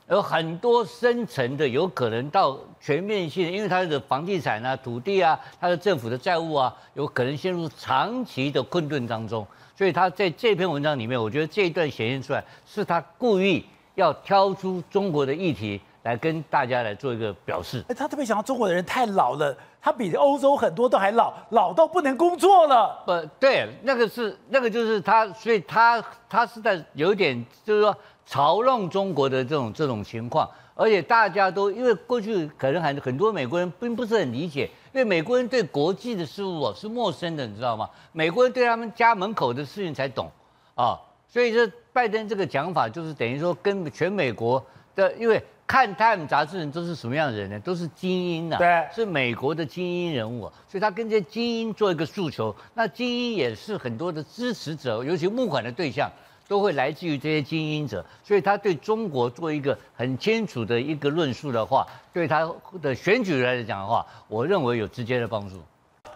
有很多深层的，有可能到全面性，因为它的房地产啊、土地啊、它的政府的债务啊，有可能陷入长期的困顿当中。所以他在这篇文章里面，我觉得这一段显现出来，是他故意要挑出中国的议题来跟大家来做一个表示。哎，他特别想到中国的人太老了。他比欧洲很多都还老，老到不能工作了。不对，那个是那个就是他，所以他他是在有一点就是说嘲弄中国的这种这种情况，而且大家都因为过去可能很很多美国人并不是很理解，因为美国人对国际的事物哦是陌生的，你知道吗？美国人对他们家门口的事情才懂啊，所以这拜登这个讲法就是等于说跟全美国的因为。看《Time》杂志人都是什么样的人呢？都是精英呐，对，是美国的精英人物，所以他跟这些精英做一个诉求。那精英也是很多的支持者，尤其募款的对象，都会来自于这些精英者。所以他对中国做一个很清楚的一个论述的话，对他的选举来讲的话，我认为有直接的帮助。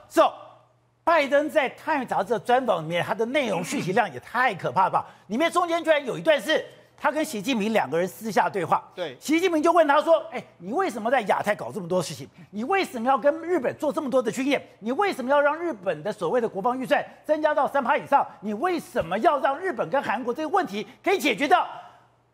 So，拜登在《泰杂志》的专访里面，他的内容讯息量也太可怕了吧？里面中间居然有一段是他跟习近平两个人私下对话。对习近平就问他说：“哎，你为什么在亚太搞这么多事情？你为什么要跟日本做这么多的军演？你为什么要让日本的所谓的国防预算增加到三趴以上？你为什么要让日本跟韩国这个问题可以解决掉？”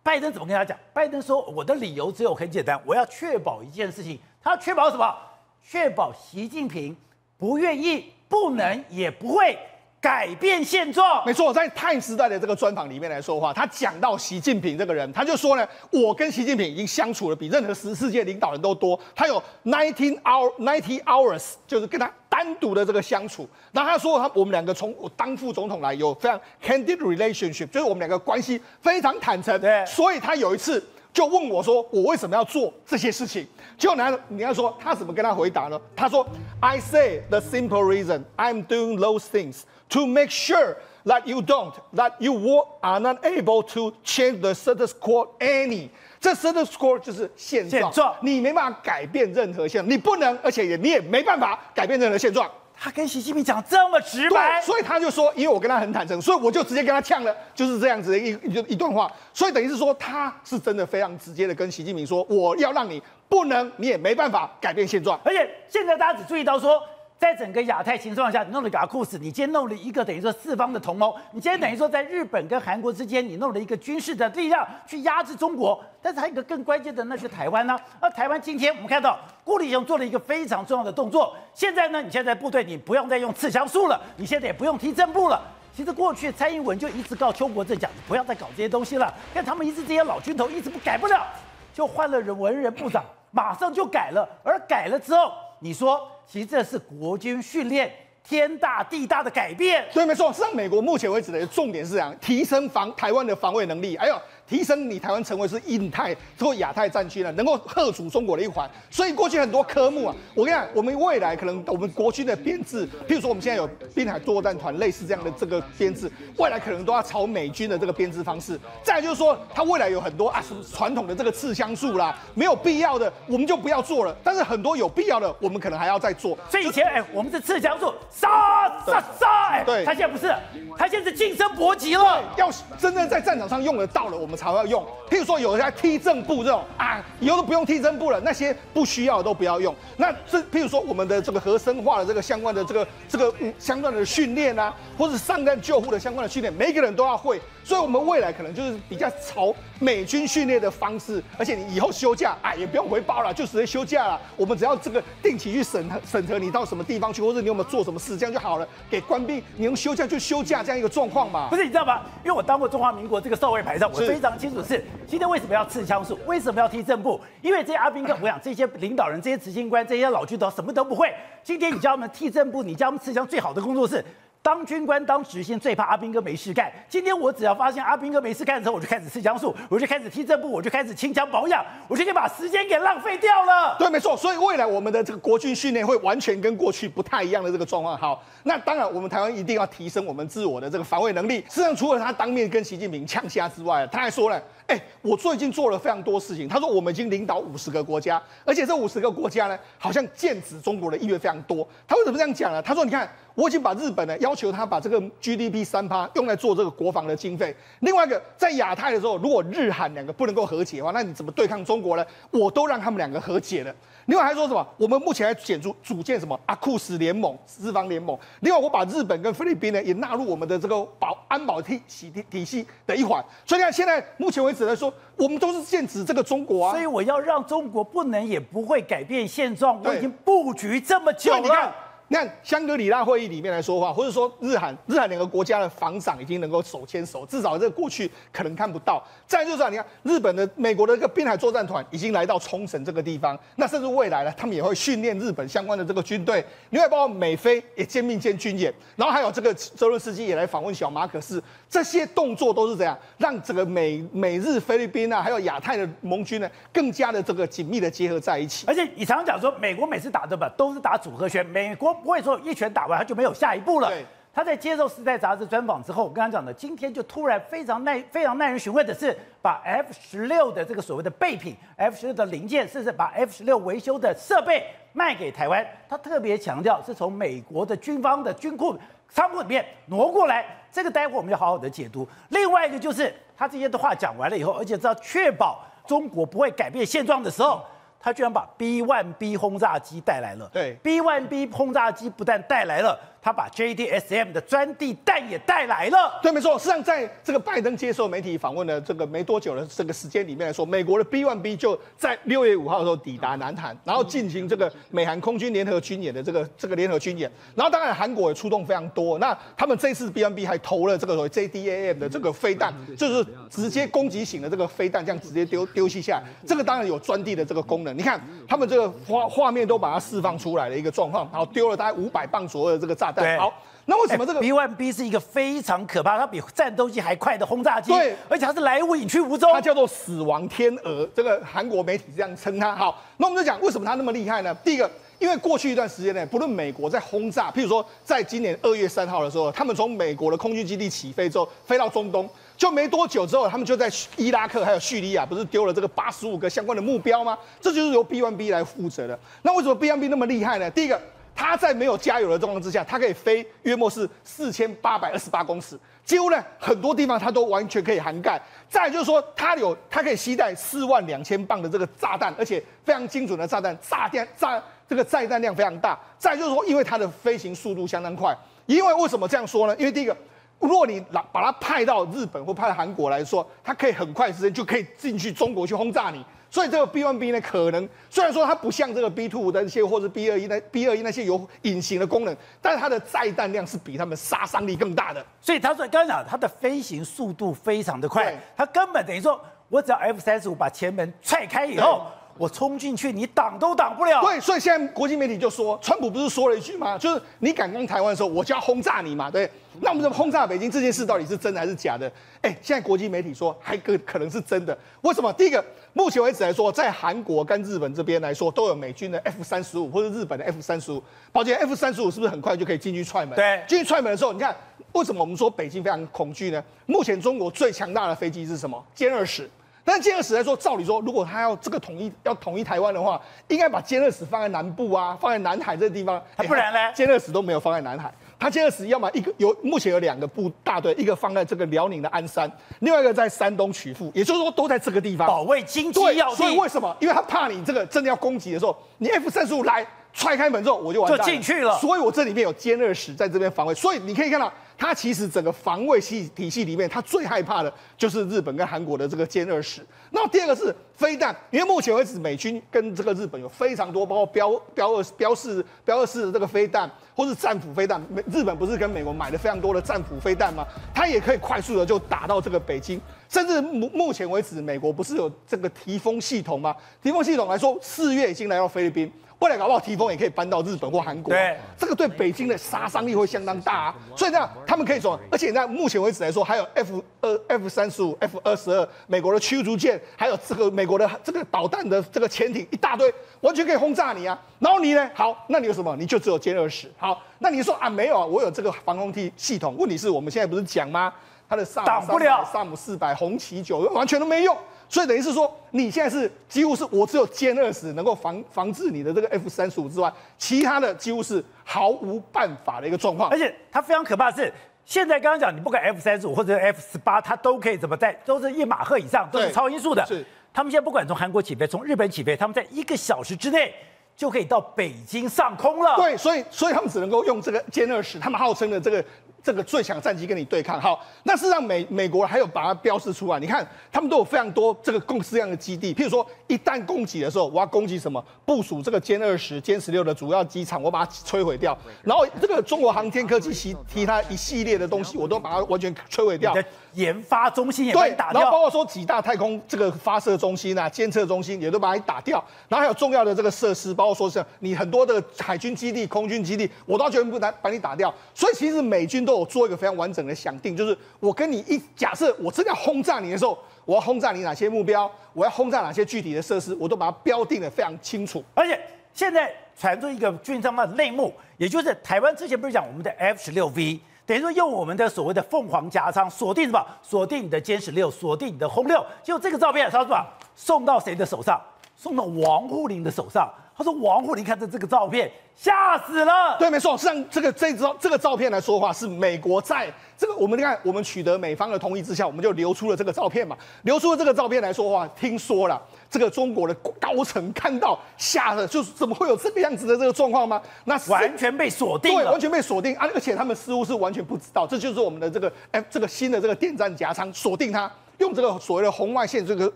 拜登怎么跟他讲？拜登说：“我的理由只有很简单，我要确保一件事情。他要确保什么？确保习近平不愿意、不能、也不会改变现状。没错，在《泰时代》的这个专访里面来说话，他讲到习近平这个人，他就说呢，我跟习近平已经相处了比任何世世界领导人都多，他有 nineteen hour ninety hours，就是跟他单独的这个相处。然后他说他我们两个从我当副总统来有非常 candid relationship，就是我们两个关系非常坦诚。对所以他有一次就问我说，我为什么要做这些事情？结果呢，你要说他怎么跟他回答呢？他说，I say the simple reason I'm doing those things to make sure that you don't, that you are not able to change the status quo any。这 status quo 就是现状，现状你没办法改变任何现状，你不能，而且也你也没办法改变任何现状。他跟习近平讲这么直白，，所以他就说，因为我跟他很坦诚，所以我就直接跟他呛了，就是这样子的一一一段话。所以等于是说，他是真的非常直接的跟习近平说，我要让你不能，你也没办法改变现状。而且现在大家只注意到说，在整个亚太情况下，你弄了个阿库斯，你今天弄了一个等于说四方的同盟，你今天等于说在日本跟韩国之间，你弄了一个军事的力量去压制中国。但是还有一个更关键的，那是台湾呢、而台湾今天我们看到顾立雄做了一个非常重要的动作。现在呢，你现在部队你不用再用刺枪术了，你现在也不用踢正步了。其实过去蔡英文就一直告邱国正讲，不要再搞这些东西了。但他们一直这些老军头一直不改不了，就换了人文人部长，马上就改了。而改了之后，你说其实这是国军训练天大地大的改变。对，没错。实际上，美国目前为止的重点是啥：提升防台湾的防卫能力，哎呦提升你台湾成为是印太或亚太战区呢，能够贺阻中国的一环。所以过去很多科目啊，我跟你讲，我们未来可能我们国军的编制，譬如说我们现在有滨海作战团类似这样的这个编制，未来可能都要朝美军的这个编制方式。再来就是说，它未来有很多啊什么传统的这个刺枪术啦，没有必要的我们就不要做了，但是很多有必要的，我们可能还要再做。所以以前哎，我们是刺枪术，杀杀杀，哎，对他现在不是，他现在是晋升搏击了。要真正在战场上用得到了，我们才要用。譬如说，有人在踢正步这种啊，以后都不用踢正步了，那些不需要都不要用。那这譬如说，我们的这个核生化的这个相关的这个这个嗯相关的训练啊，或者上战救护的相关的训练，每个人都要会。所以，我们未来可能就是比较朝美军训练的方式，而且你以后休假啊，也不用回报了，就直接休假了。我们只要这个定期去审核审核你到什么地方去，或者你有没有做什么事，这样就好了。给官兵你用休假就休假这样一个状况嘛不。是你知道吗？因为我当过中华民国这个少尉排长，我非常清楚是今天为什么要刺枪术，为什么要踢正步？因为这些阿兵哥，我想这些领导人、这些执行官、这些老军头什么都不会。今天你叫他们踢正步，你叫他们刺枪，最好的工作是。当军官、当执行最怕阿兵哥没事干。今天我只要发现阿兵哥没事干的时候，我就开始吃姜素，我就开始踢正步，我就开始清枪保养，我就可以把时间给浪费掉了。对，没错。所以未来我们的这个国军训练会完全跟过去不太一样的这个状况。好，那当然我们台湾一定要提升我们自我的这个防卫能力。事实上，除了他当面跟习近平呛虾之外，他还说了，哎、我最近做了非常多事情。他说我们已经领导五十个国家，而且这五十个国家呢，好像剑指中国的意愿非常多。他为什么这样讲呢？他说，你看。我已经把日本呢要求他把这个 GDP 三趴用来做这个国防的经费。另外一个，在亚太的时候，如果日韩两个不能够和解的话，那你怎么对抗中国呢？我都让他们两个和解了。另外还说什么？我们目前还建筑组建什么阿库斯联盟、四方联盟。另外，我把日本跟菲律宾呢也纳入我们的这个保安保体系体体系的一环。所以你看，现在目前为止来说，我们都是剑指这个中国啊。所以我要让中国不能也不会改变现状，我已经布局这么久就你看了。，你看香格里拉会议里面来说话，或者说日韩日韩两个国家的防长已经能够手牵手，至少这个过去可能看不到。再就是啊，你看日本的、美国的这个滨海作战团已经来到冲绳这个地方，那甚至未来呢，他们也会训练日本相关的这个军队。另外，包括美菲也肩并肩军演，然后还有这个泽伦斯基也来访问小马可斯，这些动作都是怎样让这个美美日菲律宾啊，还有亚太的盟军呢，更加的这个紧密的结合在一起。而且你常常讲说，美国每次打的吧都是打组合拳，美国不会说一拳打完他就没有下一步了。他在接受《时代》杂志专访之后，我跟他讲的，今天就突然非常耐、非常耐人寻味的是，把 F 十六的这个所谓的备品，F 十六的零件，甚至把 F 十六维修的设备卖给台湾。他特别强调是从美国的军方的军库仓库里面挪过来，这个待会我们要好好的解读。另外一个就是他这些的话讲完了以后，而且知道确保中国不会改变现状的时候。他居然把 B one B 轰炸机带来了。对，B one B 轰炸机不但带来了，他把 JDSM 的钻地弹也带来了。对，没错。实际上，在这个拜登接受媒体访问的这个没多久的这个时间里面来说，美国的 B1B 就在六月五号的时候抵达南韩，然后进行这个美韩空军联合军演的这个这个联合军演。然后，当然韩国也出动非常多。那他们这次 B1B 还投了这个所谓 JDAM 的这个飞弹，就是直接攻击型的这个飞弹，这样直接丢丢弃下来。这个当然有钻地的这个功能。你看，他们这个画画面都把它释放出来的一个状况，然后丢了大概五百磅左右的这个炸弹弹。对好，那为什么这个 B one B 是一个非常可怕，它比战斗机还快的轰炸机，对而且它是来无影去无踪它。叫做死亡天鹅，这个韩国媒体这样称它。好，那我们就讲为什么它那么厉害呢？第一个，因为过去一段时间呢，不论美国在轰炸，譬如说在今年二月三号的时候，他们从美国的空军基地起飞之后，飞到中东。就没多久之后，他们就在伊拉克还有叙利亚，不是丢了这个八十五个相关的目标吗？这就是由 B1B 来负责的。那为什么 B1B 那么厉害呢？第一个，它在没有加油的状况之下，它可以飞约莫是四千八百二十八公尺，几乎呢很多地方它都完全可以涵盖。再就是说，它有它可以携带四万两千磅的这个炸弹，而且非常精准的炸弹，炸弹炸这个载弹量非常大。再就是说，因为它的飞行速度相当快，因为为什么这样说呢？因为第一个。如果你把把它派到日本或派到韩国来说，它可以很快时间就可以进去中国去轰炸你。所以这个 B one B 呢，可能虽然说它不像这个 B two 的那些或者 B 二一那 B 二一那些有隐形的功能，但是它的载弹量是比它们杀伤力更大的。所以他说刚才讲它的飞行速度非常的快，它根本等于说我只要 F 三十五把前门踹开以后，我冲进去你挡都挡不了。对，所以现在国际媒体就说，川普不是说了一句吗？就是你敢攻台湾的时候，我就要轰炸你嘛。对，那我们怎么轰炸北京这件事到底是真的还是假的？哎，现在国际媒体说还可可能是真的。为什么？第一个，目前为止来说，在韩国跟日本这边来说，都有美军的 F 三十五或者日本的 F 三十五。抱歉，F 三十五是不是很快就可以进去踹门？对进去踹门的时候，你看为什么我们说北京非常恐惧呢？目前中国最强大的飞机是什么？歼二十。但歼二十来说，照理说，如果他要这个统一要统一台湾的话，应该把歼二十放在南部啊，放在南海这个地方。啊不然呢歼二十都没有放在南海，他歼二十要么一个有目前有两个部大队，一个放在这个辽宁的鞍山，另外一个在山东曲阜，也就是说都在这个地方保卫经济对要，地所以为，什么？因为他怕你这个真的要攻击的时候，你 F 三十五来踹开门之后，我就完蛋就进去了所以我这里面有歼二十在这边防卫，所以你可以看到，它其实整个防卫系体系里面，它最害怕的就是日本跟韩国的这个歼二十。那第二个是飞弹，因为目前为止美军跟这个日本有非常多，包括标标二标四标二四的这个飞弹，或是战斧飞弹。美日本不是跟美国买了非常多的战斧飞弹吗？它也可以快速的就打到这个北京，甚至目目前为止，美国不是有这个提风系统吗？提风系统来说，四月已经来到菲律宾。未来搞不好提风也可以搬到日本或韩国，对这个对北京的杀伤力会相当大啊。所以这样他们可以说，而且在目前为止来说，还有 F 二、F 三十五、F 二十二，美国的驱逐舰，还有这个美国的这个导弹的这个潜艇一大堆，完全可以轰炸你啊。然后你呢？好，那你有什么？你就只有歼二十。好，那你说啊，没有啊，我有这个防空系系统。问题是我们现在不是讲吗？它的萨姆挡不了300萨姆四百、红旗九完全都没用。所以等于是说，你现在是几乎是我只有歼二十能够防防治你的这个 F 三十五之外，其他的几乎是毫无办法的一个状况而。且它非常可怕的是，现在刚刚讲你不管 F 三十五或者 F 十八，它都可以怎么在都是一马赫以上，都是超音速的。是他们现在不管从韩国起飞，从日本起飞，他们在一个小时之内就可以到北京上空了。对，所以所以他们只能够用这个歼二十，他们号称的这个这个最强战机跟你对抗。好，那事实上美美国还有把它标示出来，你看他们都有非常多这个共式样的基地，譬如说一旦攻击的时候，我要攻击什么？部署这个歼二十、歼十六的主要机场，我把它摧毁掉。然后这个中国航天科技其其他一系列的东西，我都把它完全摧毁掉。研发中心也把对你，打掉。然后包括说几大太空这个发射中心啊、监测中心也都把你打掉，然后还有重要的这个设施，包括说是你很多的海军基地、空军基地，我都要全部把把你打掉。所以其实美军都有做一个非常完整的想定，就是我跟你一假设我真的要轰炸你的时候，我要轰炸你哪些目标，我要轰炸哪些具体的设施，我都把它标定的非常清楚。而且现在传出一个军方的内幕，也就是台湾之前不是讲我们的 F 十六 V，等于说用我们的所谓的凤凰夹仓锁定什么？锁定你的歼十六，锁定你的轰六。就这个照片，他说吧，送到谁的手上？送到王沪宁的手上。他说王沪宁看这这个照片，吓死了。对，没错，实际上这个这张这个照片来说话，是美国在这个我们看我们取得美方的同意之下，我们就流出了这个照片嘛。流出了这个照片来说话，听说了这个中国的高层看到吓得就是怎么会有这个样子的这个状况吗？那谁完全被锁定对，了完。全被锁定啊！而且他们似乎是完全不知道，这就是我们的这个哎，这个新的这个电站夹仓锁定它，用这个所谓的红外线这个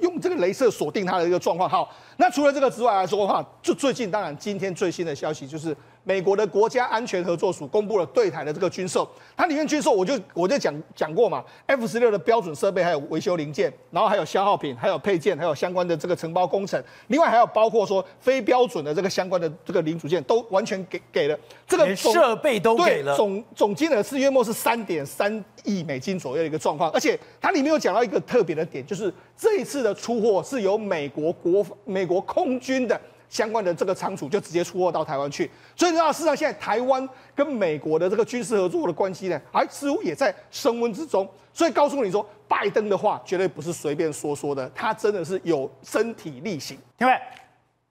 用这个镭射锁定它的一个状况。好，那除了这个之外来说的话，就最近当然今天最新的消息就是美国的国家安全合作署公布了对台的这个军售，它里面军售我就我就讲讲过嘛，F 十六的标准设备还有维修零件，然后还有消耗品，还有配件，还有相关的这个承包工程，另外还有包括说非标准的这个相关的这个零组件都完全给给了，这个设备都给了。对总总金额是约莫是三点三亿美金左右的一个状况，而且它里面有讲到一个特别的点，就是这一次的出货是由美国国美国空军的相关的这个仓储就直接出货到台湾去，所以你知道，事实上现在台湾跟美国的这个军事合作的关系呢，还似乎也在升温之中。所以告诉你说，拜登的话绝对不是随便说说的，他真的是有身体力行。因为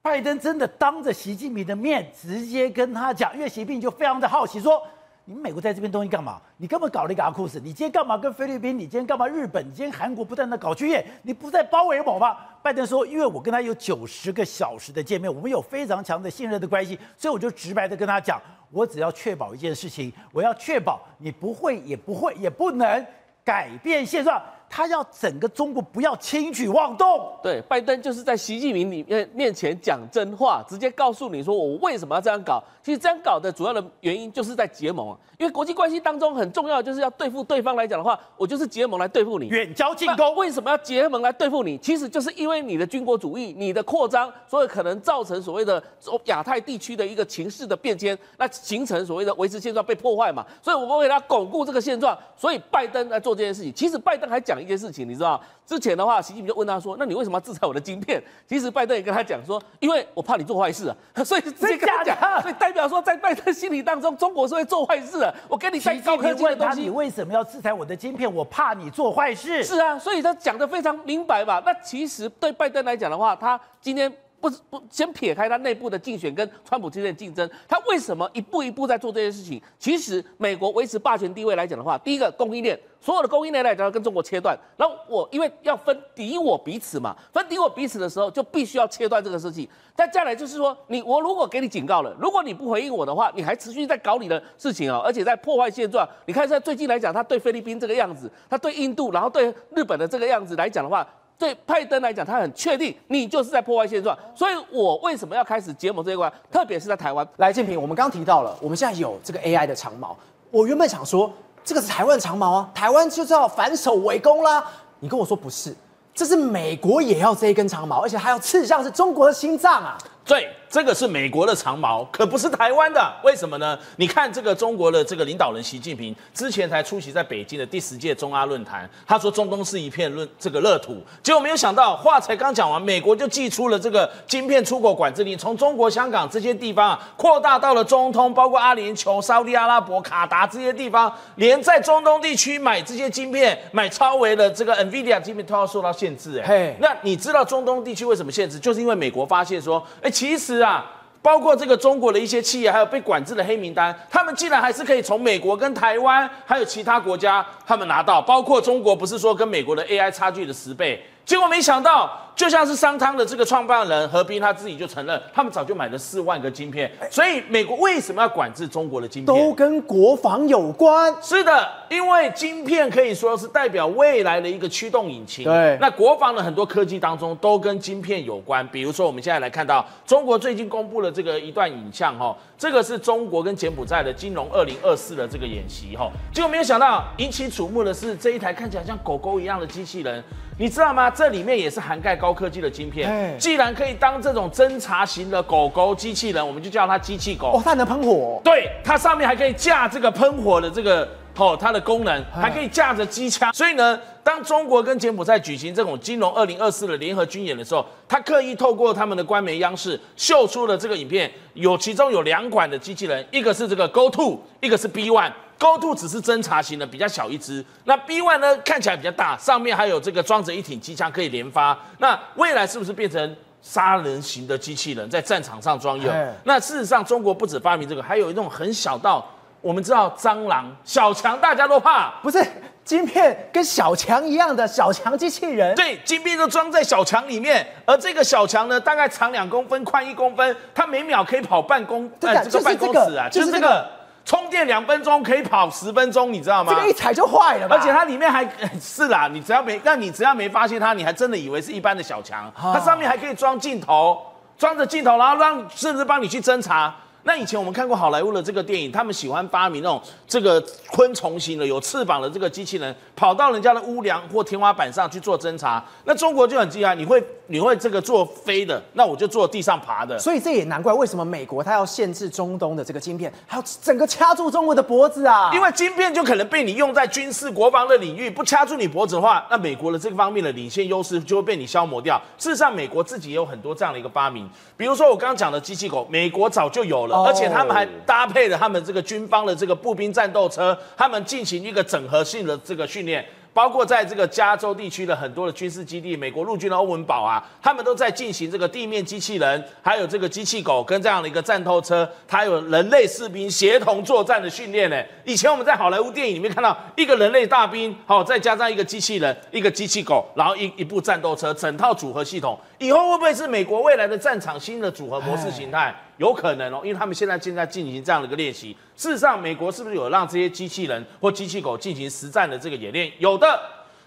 拜登真的当着习近平的面直接跟他讲，因为习近平就非常的好奇说。你美国在这边东西干嘛？你根本搞了一个阿库斯，你今天干嘛跟菲律宾？你今天干嘛日本？你今天韩国不在那搞军演，你不在包围我吗？拜登说，因为我跟他有九十个小时的见面，我们有非常强的信任的关系，所以我就直白的跟他讲，我只要确保一件事情，我要确保你不会，也不会，也不能改变现状。他要整个中国不要轻举妄动。对，拜登就是在习近平里面面前讲真话，直接告诉你说我为什么要这样搞。其实这样搞的主要的原因就是在结盟啊，因为国际关系当中很重要就是要对付对方来讲的话，我就是结盟来对付你。远交近攻，为什么要结盟来对付你？其实就是因为你的军国主义、你的扩张，所以可能造成所谓的亚太地区的一个情势的变迁，那形成所谓的维持现状被破坏嘛。所以我们为了巩固这个现状，所以拜登来做这件事情。其实拜登还讲一件事情，你知道，之前的话，习近平就问他说：“那你为什么要制裁我的晶片？” 其实拜登也跟他讲说：“因为我怕你做坏事啊。”所以直接跟他讲，所以代表说在拜登心里当中，中国是会做坏事的。我跟你带习高科技的东西你，为什么要制裁我的晶片？我怕你做坏事。是啊，所以他讲的非常明白吧？那其实对拜登来讲的话，他今天不是不先撇开他内部的竞选跟川普之间的竞争，他为什么一步一步在做这件事情？其实美国维持霸权地位来讲的话，第一个供应链，所有的供应链来讲要跟中国切断，然后我因为要分敌我彼此嘛，分敌我彼此的时候，就必须要切断这个事情。再再来就是说，你我如果给你警告了，如果你不回应我的话，你还持续在搞你的事情啊、而且在破坏现状。你看在最近来讲，他对菲律宾这个样子，他对印度，然后对日本的这个样子来讲的话。对拜登来讲，他很确定你就是在破坏现状，所以我为什么要开始结盟这一关？特别是在台湾，来，建平，我们刚刚提到了，我们现在有这个 AI 的长矛。我原本想说，这个是台湾的长矛啊，台湾就是要反手围攻啦。你跟我说不是，这是美国也要这一根长矛，而且还要刺向是中国的心脏啊。对，这个是美国的长矛，可不是台湾的。为什么呢？你看这个中国的这个领导人习近平之前才出席在北京的第十届中阿论坛，他说中东是一片论这个乐土，结果没有想到话才刚讲完，美国就寄出了这个晶片出口管制令，从中国香港这些地方啊扩大到了中东，包括阿联酋、沙特阿拉伯、卡达这些地方，连在中东地区买这些晶片、买超维的这个 NVIDIA 晶片都要受到限制。哎嘿，那你知道中东地区为什么限制？就是因为美国发现说，哎，其实啊。啊包括这个中国的一些企业，还有被管制的黑名单，他们竟然还是可以从美国跟台湾还有其他国家他们拿到，包括中国不是说跟美国的 AI 差距的十倍，结果没想到，就像是商汤的这个创办人何斌他自己就承认，他们早就买了四万个晶片，所以美国为什么要管制中国的晶片？都跟国防有关。是的，因为晶片可以说是代表未来的一个驱动引擎。对那国防的很多科技当中都跟晶片有关。比如说，我们现在来看到中国最近公布了这个一段影像，哈，这个是中国跟柬埔寨的金融二零二四的这个演习，哈。结果没有想到引起瞩目的是这一台看起来像狗狗一样的机器人，你知道吗？这里面也是涵盖高科技的晶片哎。既然可以当这种侦察型的狗狗机器人，我们就叫它机器狗。哦，它能喷火、对，它上面还可以架这个喷火的这个哦，它的功能还可以架着机枪。所以呢，当中国跟柬埔寨举行这种金融二零二四的联合军演的时候，他刻意透过他们的官媒央视秀出了这个影片，有其中有两款的机器人，一个是这个 Go Two，一个是 B One。Go To 只是侦察型的，比较小一只。那 B One 呢，看起来比较大，上面还有这个装着一挺机枪可以连发。那未来是不是变成杀人型的机器人在战场上装有哎？那事实上，中国不止发明这个，还有一种很小到我们知道蟑螂、小强大家都怕。不是晶片跟小强一样的小强机器人，对，晶片都装在小强里面，而这个小强呢，大概长两公分，宽一公分，它每秒可以跑半公，对的就是这个半公这个尺啊，就是是这个充电两分钟可以跑十分钟，你知道吗？这个一踩就坏了吧？而且它里面还是啦，你只要没，但你只要没发现它，你还真的以为是一般的小强。啊它上面还可以装镜头，装着镜头，然后让甚至帮你去侦查。那以前我们看过好莱坞的这个电影，他们喜欢发明那种这个昆虫型的、有翅膀的这个机器人，跑到人家的屋梁或天花板上去做侦查。那中国就很厉害，你会你会这个做飞的，那我就做地上爬的。所以这也难怪为什么美国它要限制中东的这个晶片，还要整个掐住中国的脖子啊！因为晶片就可能被你用在军事国防的领域，不掐住你脖子的话，那美国的这个方面的领先优势就会被你消磨掉。事实上，美国自己也有很多这样的一个发明，比如说我刚刚讲的机器狗，美国早就有了，哦而且他们还搭配了他们这个军方的这个步兵战斗车，他们进行一个整合性的这个训练。包括在这个加州地区的很多的军事基地，美国陆军的欧文堡啊，他们都在进行这个地面机器人，还有这个机器狗跟这样的一个战斗车，它有人类士兵协同作战的训练呢。以前我们在好莱坞电影里面看到一个人类大兵，好、再加上一个机器人，一个机器狗，然后一一部战斗车，整套组合系统，以后会不会是美国未来的战场新的组合模式形态？有可能哦，因为他们现在正在进行这样的一个练习。事实上，美国是不是有让这些机器人或机器狗进行实战的这个演练？有的。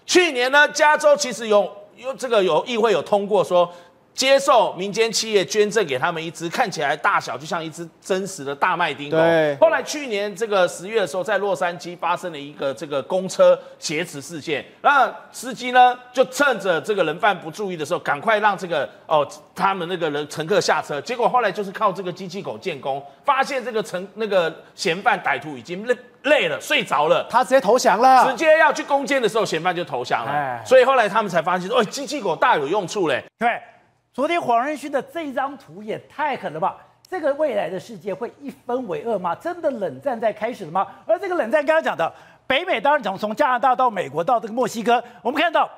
去年呢，加州其实有有这个有议会有通过说，接受民间企业捐赠给他们一只看起来大小就像一只真实的大麦丁狗。对后来去年这个十月的时候，在洛杉矶发生了一个这个公车挟持事件，那司机呢就趁着这个人犯不注意的时候，赶快让这个哦他们那个人乘客下车，结果后来就是靠这个机器狗建功，发现这个乘那个嫌犯歹徒已经累累了睡着了。他直接投降了直。接要去攻坚的时候，嫌犯就投降了哎。所以后来他们才发现说，哦，机器狗大有用处嘞。对，昨天黄仁勋的这张图也太狠了吧！这个未来的世界会一分为二吗？真的冷战在开始了吗？而这个冷战刚刚讲的，北美当然从从加拿大到美国到这个墨西哥，我们看到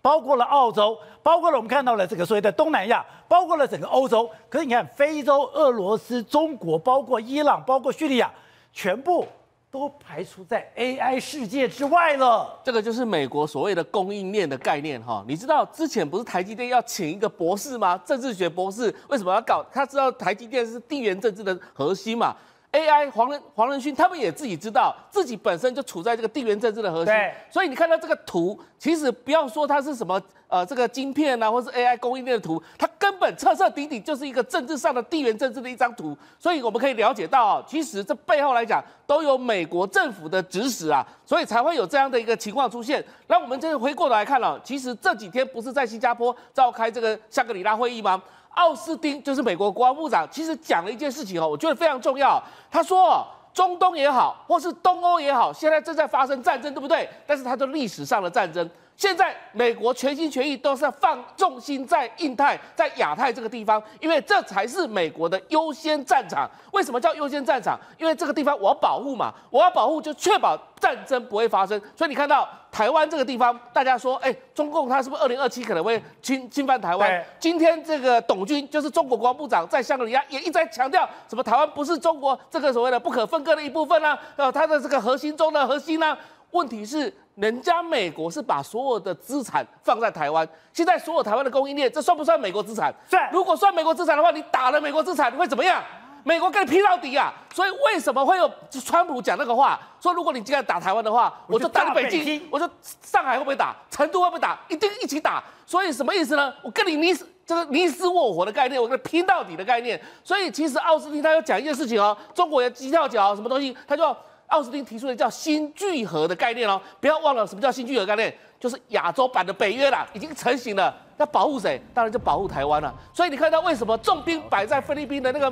包括了澳洲，包括了我们看到了这个所谓的东南亚，包括了整个欧洲。可是你看，非洲、俄罗斯、中国，包括伊朗，包括叙利亚，全部都排除在 AI 世界之外了。这个就是美国所谓的供应链的概念哈。你知道之前不是台积电要请一个博士吗？政治学博士为什么要搞？他知道台积电是地缘政治的核心嘛。AI 黄仁黄仁勋他们也自己知道自己本身就处在这个地缘政治的核心对，所以你看到这个图，其实不要说它是什么呃这个晶片啊，或是 AI 供应链的图，它根本彻彻底底就是一个政治上的地缘政治的一张图。所以我们可以了解到啊，其实这背后来讲都有美国政府的指使啊，所以才会有这样的一个情况出现。那我们这回过头来看了、其实这几天不是在新加坡召开这个香格里拉会议吗？奥斯汀就是美国国防部长，其实讲了一件事情哦，我觉得非常重要。他说，中东也好，或是东欧也好，现在正在发生战争，对不对？但是他的历史上的战争，现在美国全心全意都是要放重心在印太、在亚太这个地方，因为这才是美国的优先战场。为什么叫优先战场？因为这个地方我要保护嘛，我要保护就确保战争不会发生。所以你看到台湾这个地方，大家说，哎，中共他是不是二零二七可能会侵侵犯台湾？今天这个董军就是中国国防部长，在香格里拉也一直在强调，什么台湾不是中国这个所谓的不可分割的一部分啊，呃，它的这个核心中的核心呢、问题是，人家美国是把所有的资产放在台湾，现在所有台湾的供应链，这算不算美国资产？算如果算美国资产的话，你打了美国资产你会怎么样？美国跟你拼到底啊！所以为什么会有川普讲那个话，说如果你竟然打台湾的话，我就打你北京京，我就上海会不会打，成都会不会打，一定一起打。所以什么意思呢？我跟你你死这个你死我活的概念，我跟你拼到底的概念。所以其实奥斯汀他有讲一件事情哦，中国要鸡跳脚什么东西，他就奥斯汀提出的叫新聚合的概念哦，不要忘了什么叫新聚合概念，就是亚洲版的北约啦，已经成型了。要保护谁？当然就保护台湾了。所以你看到为什么重兵摆在菲律宾的那个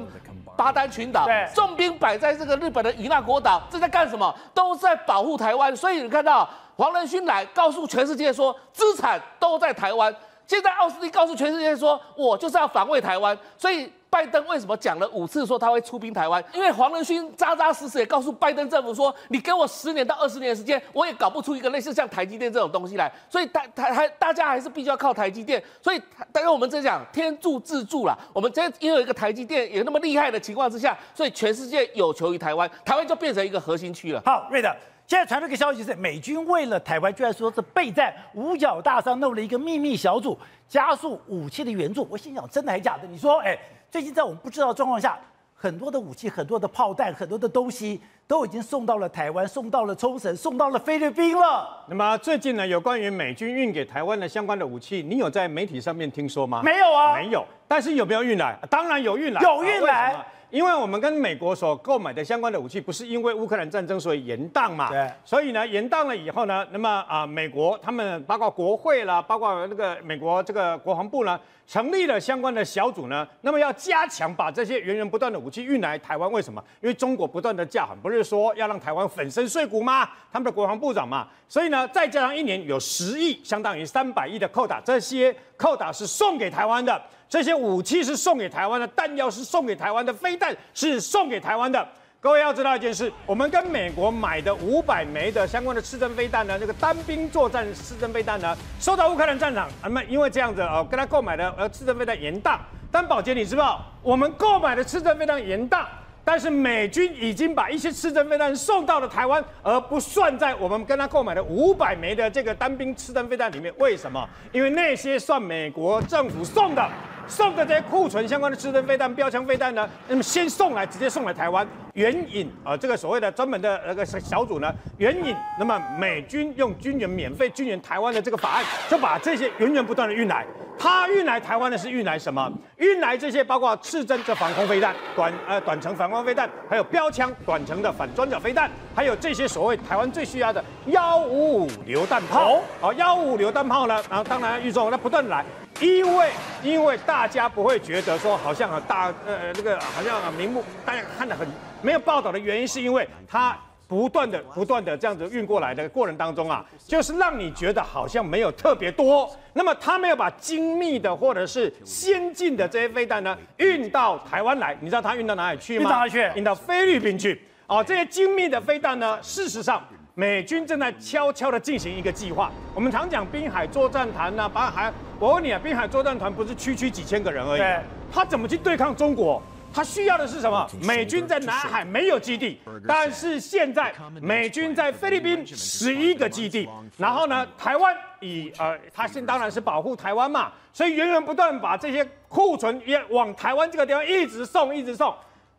巴丹群岛，重兵摆在这个日本的与那国岛，这在干什么？都在保护台湾。所以你看到黄仁勋来告诉全世界说，资产都在台湾。现在奥斯汀告诉全世界说，我就是要防卫台湾。所以拜登为什么讲了五次说他会出兵台湾？因为黄仁勋扎扎实实也告诉拜登政府说，你给我十年到二十年的时间，我也搞不出一个类似像台积电这种东西来。所以台台还大家还是必须要靠台积电。所以当然我们在讲天助自助啦，我们这因为有一个台积电有那么厉害的情况之下，所以全世界有求于台湾，台湾就变成一个核心区了。好，瑞德，现在传出一个消息是，美军为了台湾，居然说是备战五角大山弄了一个秘密小组，加速武器的援助。我心想，真的还假的？你说，哎，最近在我们不知道的状况下，很多的武器、很多的炮弹、很多的东西都已经送到了台湾，送到了冲绳，送到了菲律宾了。那么最近呢，有关于美军运给台湾的相关的武器，你有在媒体上面听说吗？没有啊，没有。但是有没有运来？当然有运来，有运来因为我们跟美国所购买的相关的武器，不是因为乌克兰战争所以延宕嘛？对。所以呢，延宕了以后呢，那么啊、美国他们包括国会啦，包括那个美国这个国防部呢，成立了相关的小组呢，那么要加强把这些源源不断的武器运来台湾。为什么？因为中国不断的叫喊，不是说要让台湾粉身碎骨吗？他们的国防部长嘛，所以呢，再加上一年有十亿，相当于三百亿的扣打，这些扣打是送给台湾的。这些武器是送给台湾的，弹药是送给台湾的，飞弹是送给台湾的。各位要知道一件事，我们跟美国买的五百枚的相关的刺针飞弹呢，那个单兵作战刺针飞弹呢，收到乌克兰战场，那么因为这样子呃，跟他购买的呃刺针飞弹延大。但宝杰，你知道我们购买的刺针飞弹延大，但是美军已经把一些刺针飞弹送到了台湾，而不算在我们跟他购买的五百枚的这个单兵刺针飞弹里面。为什么？因为那些算美国政府送的。送的这些库存相关的制针飞弹、标枪飞弹呢，那么先送来，直接送来台湾。援引啊、呃，这个所谓的专门的那个小组呢，援引，那么美军用军援免费军援台湾的这个法案，就把这些源源不断的运来。他运来台湾的是运来什么？运来这些包括刺针的防空飞弹、短呃短程反光飞弹，还有标枪短程的反装甲飞弹，还有这些所谓台湾最需要的幺五五榴弹炮。好，幺五五榴弹炮呢，然后当然预售，那不断来。因为因为大家不会觉得说好像很大呃那个好像很明目，大家看得很没有报道的原因，是因为它不断的不断的这样子运过来的过程当中啊，就是让你觉得好像没有特别多。那么他没有把精密的或者是先进的这些飞弹呢运到台湾来，你知道他运到哪里去吗？运到哪里去运到菲律宾去。哦，这些精密的飞弹呢，事实上。美军正在悄悄地进行一个计划。我们常讲滨海作战团呐、把海，我问你啊，滨海作战团不是区区几千个人而已对，他怎么去对抗中国？他需要的是什么？美军在南海没有基地，但是现在美军在菲律宾十一个基地，然后呢，台湾以呃，他现当然是保护台湾嘛，所以源源不断把这些库存也往台湾这个地方一直送，一直送。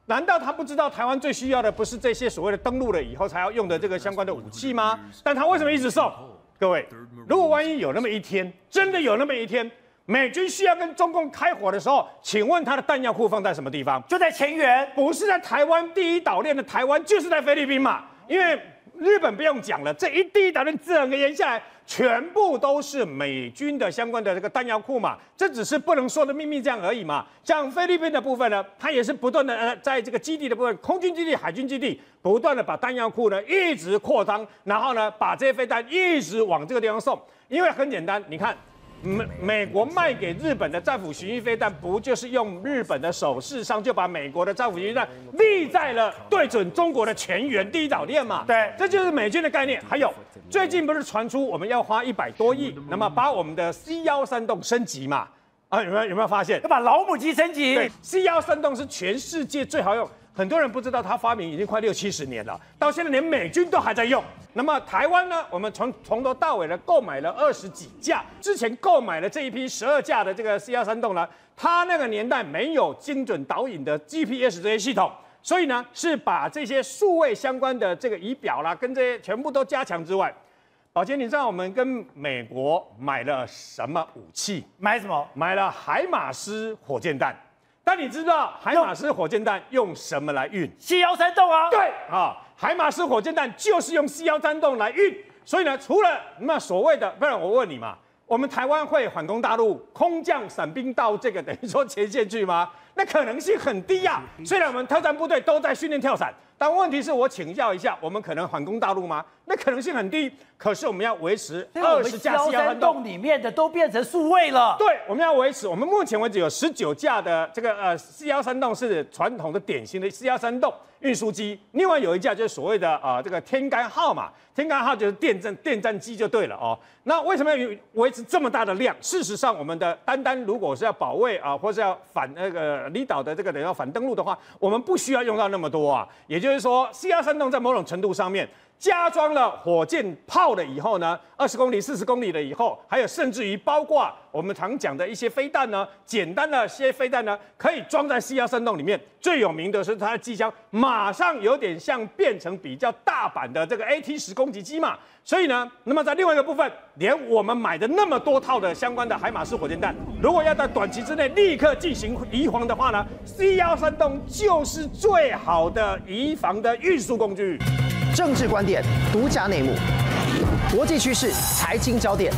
难道他不知道台湾最需要的不是这些所谓的登陆了以后才要用的这个相关的武器吗？但他为什么一直送？各位，如果万一有那么一天，真的有那么一天，美军需要跟中共开火的时候，请问他的弹药库放在什么地方？就在前缘，不是在台湾第一岛链的台湾，就是在菲律宾嘛。因为日本不用讲了，这一地打的整个沿下来，全部都是美军的相关的这个弹药库嘛。这只是不能说的秘密这样而已嘛。像菲律宾的部分呢，它也是不断的呃，在这个基地的部分，空军基地、海军基地，不断的把弹药库呢一直扩张，然后呢把这些飞弹一直往这个地方送。因为很简单，你看。美美国卖给日本的战斧巡弋飞弹，不就是用日本的手势上就把美国的战斧巡弋弹立在了对准中国的前沿第一岛链嘛？对这就是美军的概念。还有最近不是传出我们要花一百多亿，那么把我们的 C 幺三洞升级嘛？啊，有没有有没有发现要？把老母鸡升级对。，C 幺三洞是全世界最好用，很多人不知道它发明已经快六七十年了，到现在连美军都还在用。那么台湾呢？我们从从头到尾的购买了二十几架，之前购买了这一批十二架的这个 C 幺三洞呢，它那个年代没有精准导引的 GPS 这些系统。所以呢，是把这些数位相关的这个仪表啦，跟这些全部都加强之外，宝杰，你知道我们跟美国买了什么武器？买什么？买了海马斯火箭弹。但你知道海马斯火箭弹用什么来运？西幺三洞啊。对啊，海马斯火箭弹就是用 C 幺三洞来运。所以呢，除了那所谓的，不然我问你嘛，我们台湾会反攻大陆，空降伞兵到这个等于说前线去吗？那可能性很低呀、虽然我们特战部队都在训练跳伞，但问题是我请教一下，我们可能反攻大陆吗？那可能性很低。可是我们要维持二十架幺 C 幺三三洞洞里面的都变成数位了。对，我们要维持。我们目前为止有十九架的这个呃四幺三洞是传统的典型的四幺三洞运输机，另外有一架就是所谓的啊、呃这个天干号嘛，天干号就是电战电战机就对了哦。那为什么要维持这么大的量？事实上，我们的单单如果是要保卫啊，或是要反那个离岛的这个等要反登陆的话，我们不需要用到那么多啊。也就是说，，C R 三洞在某种程度上面。加装了火箭炮了以后呢，二十公里、四十公里了以后，还有甚至于包括我们常讲的一些飞弹呢，简单的些飞弹呢，可以装在 C 幺三洞里面。最有名的是它的机枪，马上有点像变成比较大版的这个 AT 十攻击机嘛。所以呢，那么在另外一个部分，连我们买的那么多套的相关的海马式火箭弹，如果要在短期之内立刻进行移防的话呢，C 幺三洞就是最好的移防的运输工具。政治观点、独家内幕、国际趋势、财经焦点，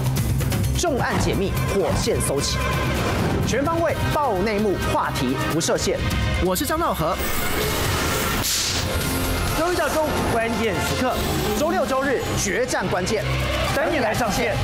重案解密，火线搜集，全方位爆内幕，话题不设限。我是张道和，周一到周五关键时刻，周六周日决战关键，等你来上线。